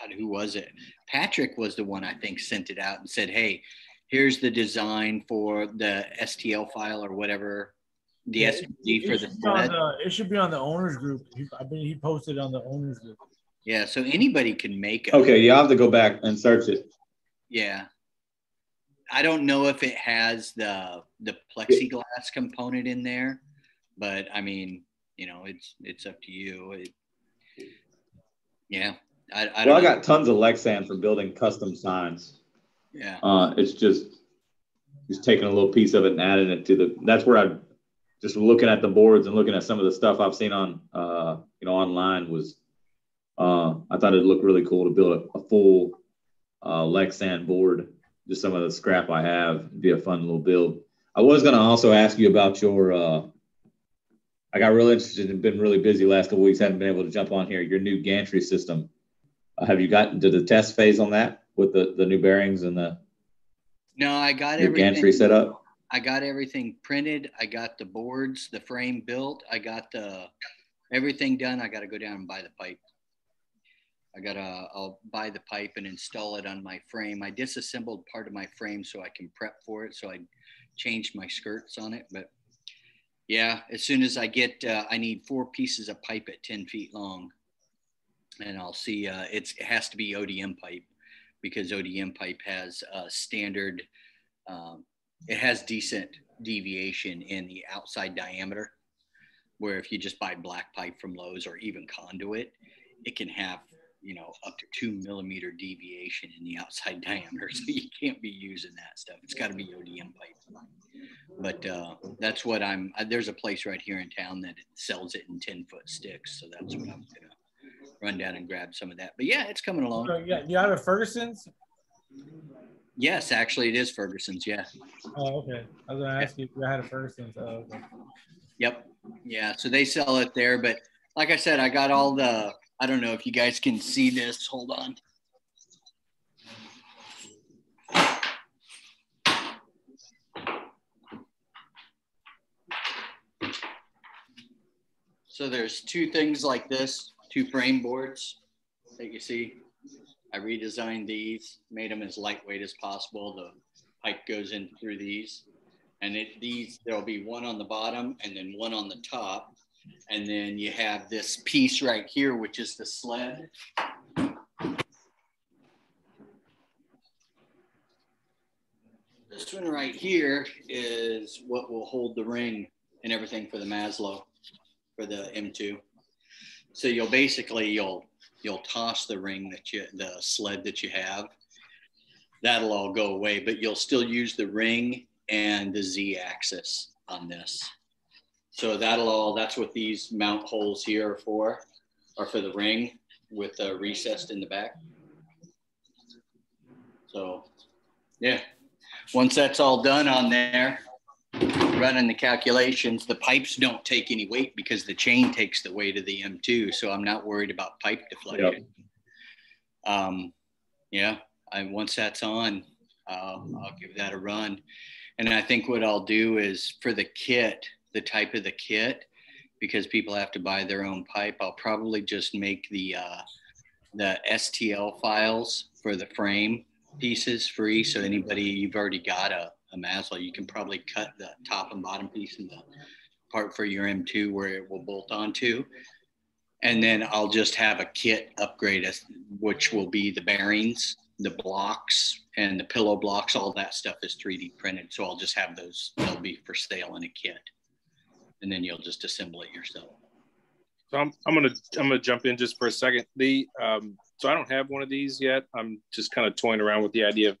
God, who was it? Patrick was the one I think sent it out and said, Hey, here's the design for the STL file or whatever the yeah, SVG for the sled. The, it should be on the owners group. He, I mean, he posted on the owners group. Yeah, so anybody can make it. Okay, you have to go back and search it. Yeah. I don't know if it has the the plexiglass component in there, but I mean, you know, it's it's up to you. It, yeah, I, I well, I got tons of Lexan for building custom signs. Yeah, uh, it's just just taking a little piece of it and adding it to the. That's where I just looking at the boards and looking at some of the stuff I've seen on, uh, you know, online was, uh, I thought it'd look really cool to build a, a full uh, Lexan board. Just some of the scrap I have, It'd be a fun little build. I was going to also ask you about your. I got really interested and been really busy last couple weeks. Haven't been able to jump on here. Your new gantry system. Uh, have you gotten to the test phase on that with the the new bearings and the? No, I got your everything. gantry set up. I got everything printed. I got the boards, the frame built. I got the everything done. I got to go down and buy the pipe. I gotta, I'll buy the pipe and install it on my frame. I disassembled part of my frame so I can prep for it. So I changed my skirts on it. But yeah, as soon as I get, uh, I need four pieces of pipe at 10 feet long. And I'll see, uh, it has to be ODM pipe because ODM pipe has a standard um, it has decent deviation in the outside diameter where if you just buy black pipe from Lowe's or even conduit, it can have you know up to two millimeter deviation in the outside diameter. So you can't be using that stuff. It's got to be ODM pipe. But uh, that's what I'm. Uh, there's a place right here in town that sells it in ten foot sticks. So that's what I'm gonna run down and grab some of that. But yeah, it's coming along. So, yeah, you have a Ferguson's. Yes, actually, it is Ferguson's. Yeah. Oh, okay. I was gonna ask you if you had a Ferguson's. Oh, okay. Yep. Yeah. So they sell it there, but like I said, I got all the. I don't know if you guys can see this. Hold on. So there's two things like this, two frame boards that you see. I redesigned these, made them as lightweight as possible. The pipe goes in through these. And it, these, there'll be one on the bottom and then one on the top. And then you have this piece right here, which is the sled. This one right here is what will hold the ring and everything for the Maslow, for the M2. So you'll basically, you'll you'll toss the ring that you the sled that you have that'll all go away but you'll still use the ring and the z axis on this so that'll all that's what these mount holes here are for are for the ring with uh, recessed in the back so yeah once that's all done on there running the calculations, the pipes don't take any weight because the chain takes the weight of the M2. So I'm not worried about pipe deflection. Yep. Um, yeah, I, once that's on, uh, I'll give that a run. And I think what I'll do is for the kit, the type of the kit, because people have to buy their own pipe, I'll probably just make the uh, the STL files for the frame pieces free. So anybody you've already got a a Maslow, you can probably cut the top and bottom piece and the part for your M2 where it will bolt onto. And then I'll just have a kit upgrade, which will be the bearings, the blocks, and the pillow blocks. All that stuff is 3D printed. So I'll just have those, they'll be for sale in a kit. And then you'll just assemble it yourself. So I'm, I'm gonna I'm gonna jump in just for a second. The um, so I don't have one of these yet. I'm just kind of toying around with the idea of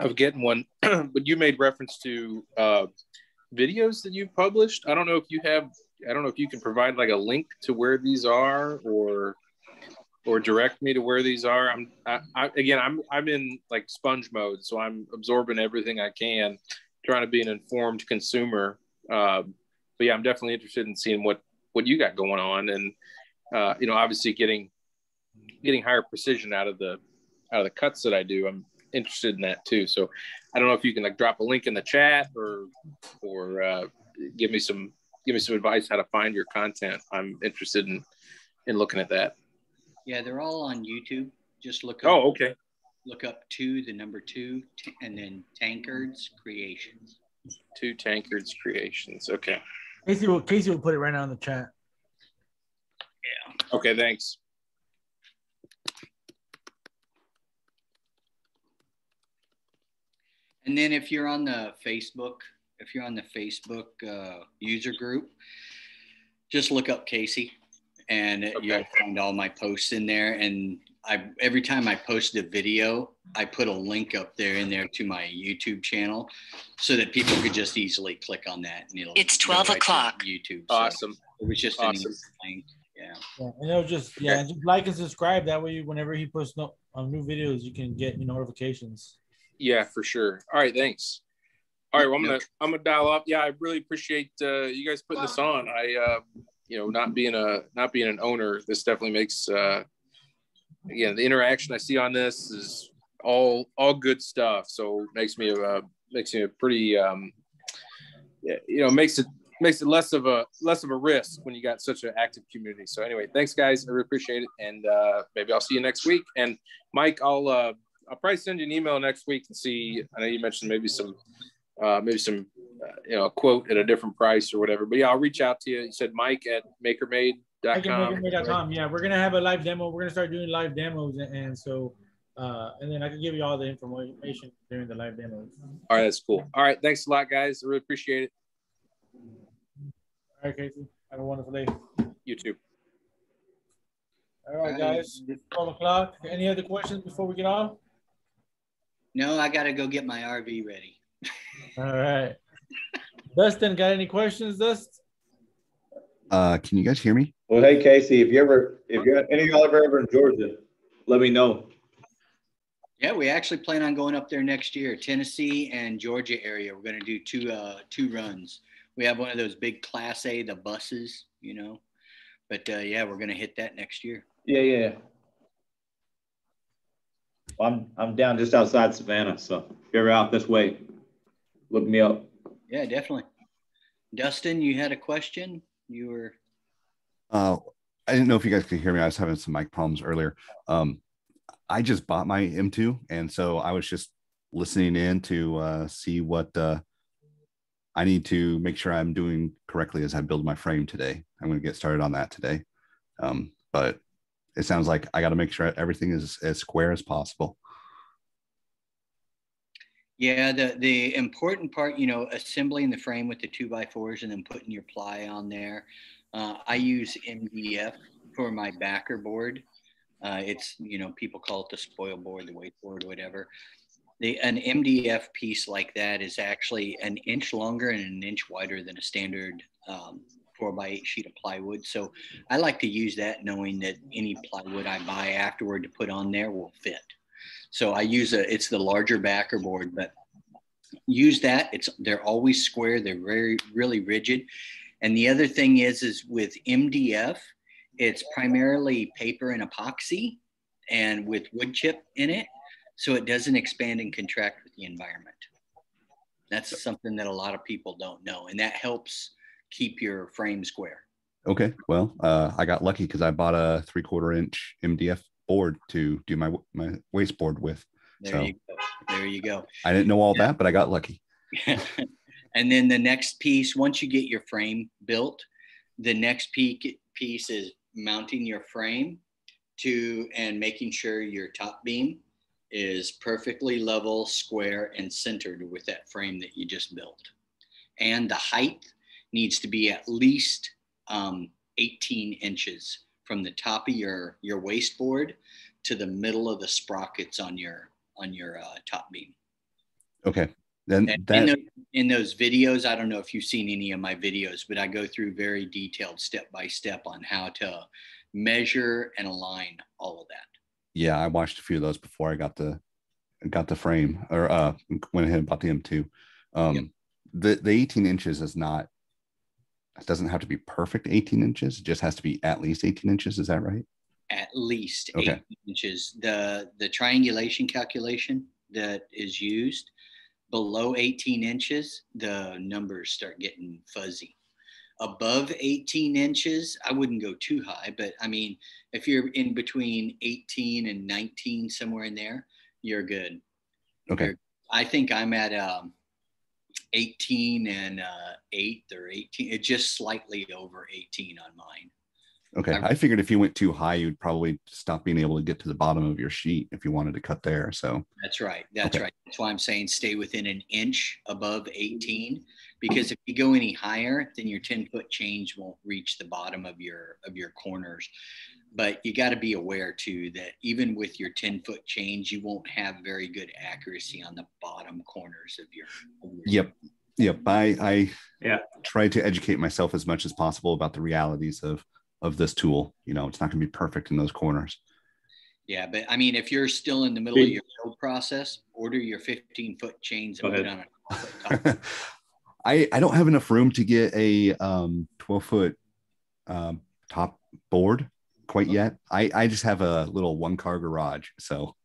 of getting one, but you made reference to uh, videos that you've published. I don't know if you have. I don't know if you can provide like a link to where these are, or or direct me to where these are. I'm I, I, again. I'm I'm in like sponge mode, so I'm absorbing everything I can, trying to be an informed consumer. Uh, but yeah, I'm definitely interested in seeing what what you got going on, and uh, you know, obviously getting getting higher precision out of the out of the cuts that I do. I'm interested in that too. So I don't know if you can like drop a link in the chat or or uh, give me some give me some advice how to find your content. I'm interested in in looking at that. Yeah, they're all on YouTube. Just look up. Oh, okay. Look up two, the number two, and then Tankards Creations. Two Tankards Creations. Okay. Casey will Casey will put it right now in the chat. Yeah. Okay. Thanks. And then if you're on the Facebook, if you're on the Facebook uh, user group, just look up Casey, and Okay. you'll find all my posts in there. And I every time I post a video, I put a link up there in there to my YouTube channel, so that people could just easily click on that, and it'll. It's 12 right o'clock. YouTube. So Awesome. It was just an Awesome. easy link. Yeah. Yeah, and it'll just yeah, and just like and subscribe. That way, whenever he posts no, um, new videos, you can get your notifications. Yeah, for sure. All right. Thanks. All right. Well, I'm gonna I'm gonna dial up. Yeah, I really appreciate uh, you guys putting this on. I uh, you know not being a not being an owner, this definitely makes uh, again the interaction I see on this is all all good stuff. So makes me a makes me a pretty um, you know makes it makes it less of a less of a risk when you got such an active community. So anyway, thanks guys. I really appreciate it, and uh, maybe I'll see you next week. And Mike, I'll uh, I'll probably send you an email next week and see. I know you mentioned maybe some uh, maybe some uh, you know a quote at a different price or whatever. But yeah, I'll reach out to you. You said Mike at makermade.com. com. Yeah, we're gonna have a live demo. We're gonna start doing live demos, and, and so uh, and then I can give you all the information during the live demos. All right, that's cool. All right, thanks a lot, guys. I really appreciate it. All right, Casey. Have a wonderful day. You too. All right, guys. 12 o'clock. Any other questions before we get off? No, I got to go get my RV ready. All right. Dustin, got any questions, Dust? Uh, can you guys hear me? Well, hey Casey, if you ever, if you're any of y'all ever ever in Georgia, let me know. Yeah, we actually plan on going up there next year, Tennessee and Georgia area. We're going to do two uh, two runs. We have one of those big Class A, the buses, you know. But uh, yeah, we're going to hit that next year. Yeah, yeah. Well, I'm I'm down just outside Savannah, so if you're out this way, look me up. Yeah, definitely. Dustin, you had a question. You were Uh, I didn't know if you guys could hear me. I was having some mic problems earlier. Um, I just bought my M2, and so I was just listening in to uh, see what uh, I need to make sure I'm doing correctly as I build my frame today. I'm going to get started on that today. Um, but it sounds like I got to make sure everything is as square as possible. Yeah, the the important part, you know, assembling the frame with the two by fours and then putting your ply on there. Uh, I use MDF for my backer board. Uh, it's you know people call it the spoil board, the weight board, whatever. The an MDF piece like that is actually an inch longer and an inch wider than a standard um, four by eight sheet of plywood. So I like to use that, knowing that any plywood I buy afterward to put on there will fit. So I use a, it's the larger backer board, but use that. It's, they're always square. They're very, really rigid. And the other thing is, is with MDF, it's primarily paper and epoxy and with wood chip in it. So it doesn't expand and contract with the environment. That's something that a lot of people don't know. And that helps keep your frame square. Okay. Well, uh, I got lucky because I bought a three quarter inch MDF board to do my my waste board with. There So- you go. There you go. I didn't know all that, but I got lucky. and then the next piece, once you get your frame built, the next peak piece is mounting your frame to and making sure your top beam is perfectly level, square, and centered with that frame that you just built. And the height needs to be at least um, 18 inches from the top of your your waste board to the middle of the sprockets on your on your uh, top beam. Okay. Then And that in, those, in those videos, I don't know if you've seen any of my videos, but I go through very detailed step by step on how to measure and align all of that. yeah, I watched a few of those before I got the got the frame or uh went ahead and bought the M2. Um Yep. the the 18 inches is not it doesn't have to be perfect 18 inches. It just has to be at least 18 inches. Is that right? At least Okay. 18 inches. The the triangulation calculation that is used below 18 inches, the numbers start getting fuzzy. Above 18 inches, I wouldn't go too high, but I mean, if you're in between 18 and 19, somewhere in there, you're good. Okay. You're- I think I'm at um, 18 and uh, 8 or 18, it's just slightly over 18 on mine. Okay. I- I figured if you went too high, you'd probably stop being able to get to the bottom of your sheet if you wanted to cut there. So, That's right. That's Okay. right. That's why I'm saying stay within an inch above 18, because if you go any higher, then your 10 foot change won't reach the bottom of your of your corners. But you got to be aware too that even with your 10 foot change, you won't have very good accuracy on the bottom corners of your. Of your Yep. yep. I, I Yeah. try to educate myself as much as possible about the realities of, of this tool. You know, it's not going to be perfect in those corners. Yeah, but I mean, if you're still in the middle of your build process, order your 15 foot chains Go and put ahead. on a 12 foot top. I, I don't have enough room to get a um, 12 foot um, top board quite yet. I, I just have a little one car garage. So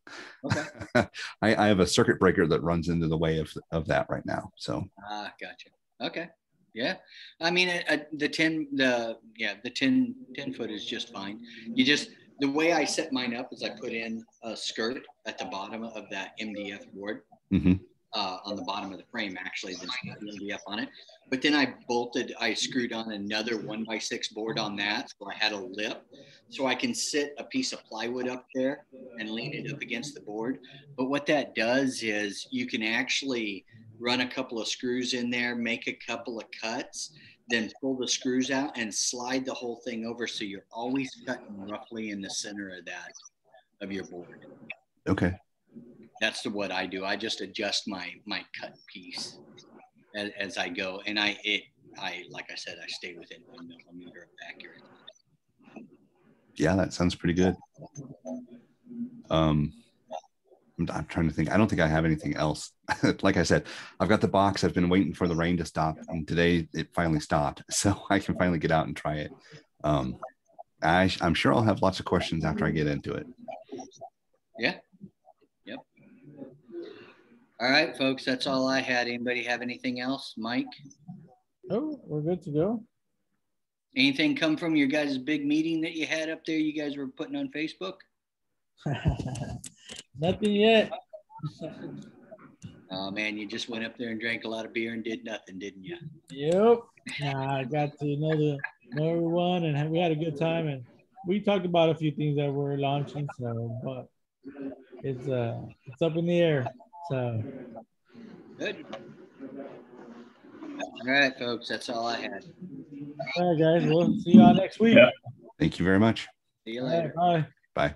Okay. I, I have a circuit breaker that runs into the way of, of that right now. So Ah, gotcha. Okay. Yeah. I mean, uh, uh, the 10, the, yeah, the 10, 10 foot is just fine. You just, the way I set mine up is I put in a skirt at the bottom of that MDF board, mhm. uh, on the bottom of the frame, actually, the MDF on it. But then I bolted, I screwed on another one by six board on that. So I had a lip. So I can sit a piece of plywood up there and lean it up against the board. But what that does is you can actually run a couple of screws in there, make a couple of cuts, then pull the screws out and slide the whole thing over. So you're always cutting roughly in the center of that of your board. okay. That's the what I do. I just adjust my my cut piece as, as I go, and I it I like I said I stay within one millimeter of accurate. Yeah, that sounds pretty good. Um, I'm, I'm trying to think. I don't think I have anything else. like I said, I've got the box. I've been waiting for the rain to stop, and today it finally stopped, so I can finally get out and try it. Um, I, I'm sure I'll have lots of questions after I get into it. Yeah. Yep. All right, folks. That's all I had. Anybody have anything else, Mike? Oh, we're good to go. Anything come from your guys' big meeting that you had up there? You guys were putting on Facebook? Nothing yet. Oh man, you just went up there and drank a lot of beer and did nothing, didn't you? Yep. Nah, I got to know the know everyone and we had a good time and we talked about a few things that we're launching. So, but it's uh it's up in the air. So Good. All right, folks. That's all I had. all right, guys. We'll see y'all next week. Yeah. Thank you very much. See you later. right, bye. Bye.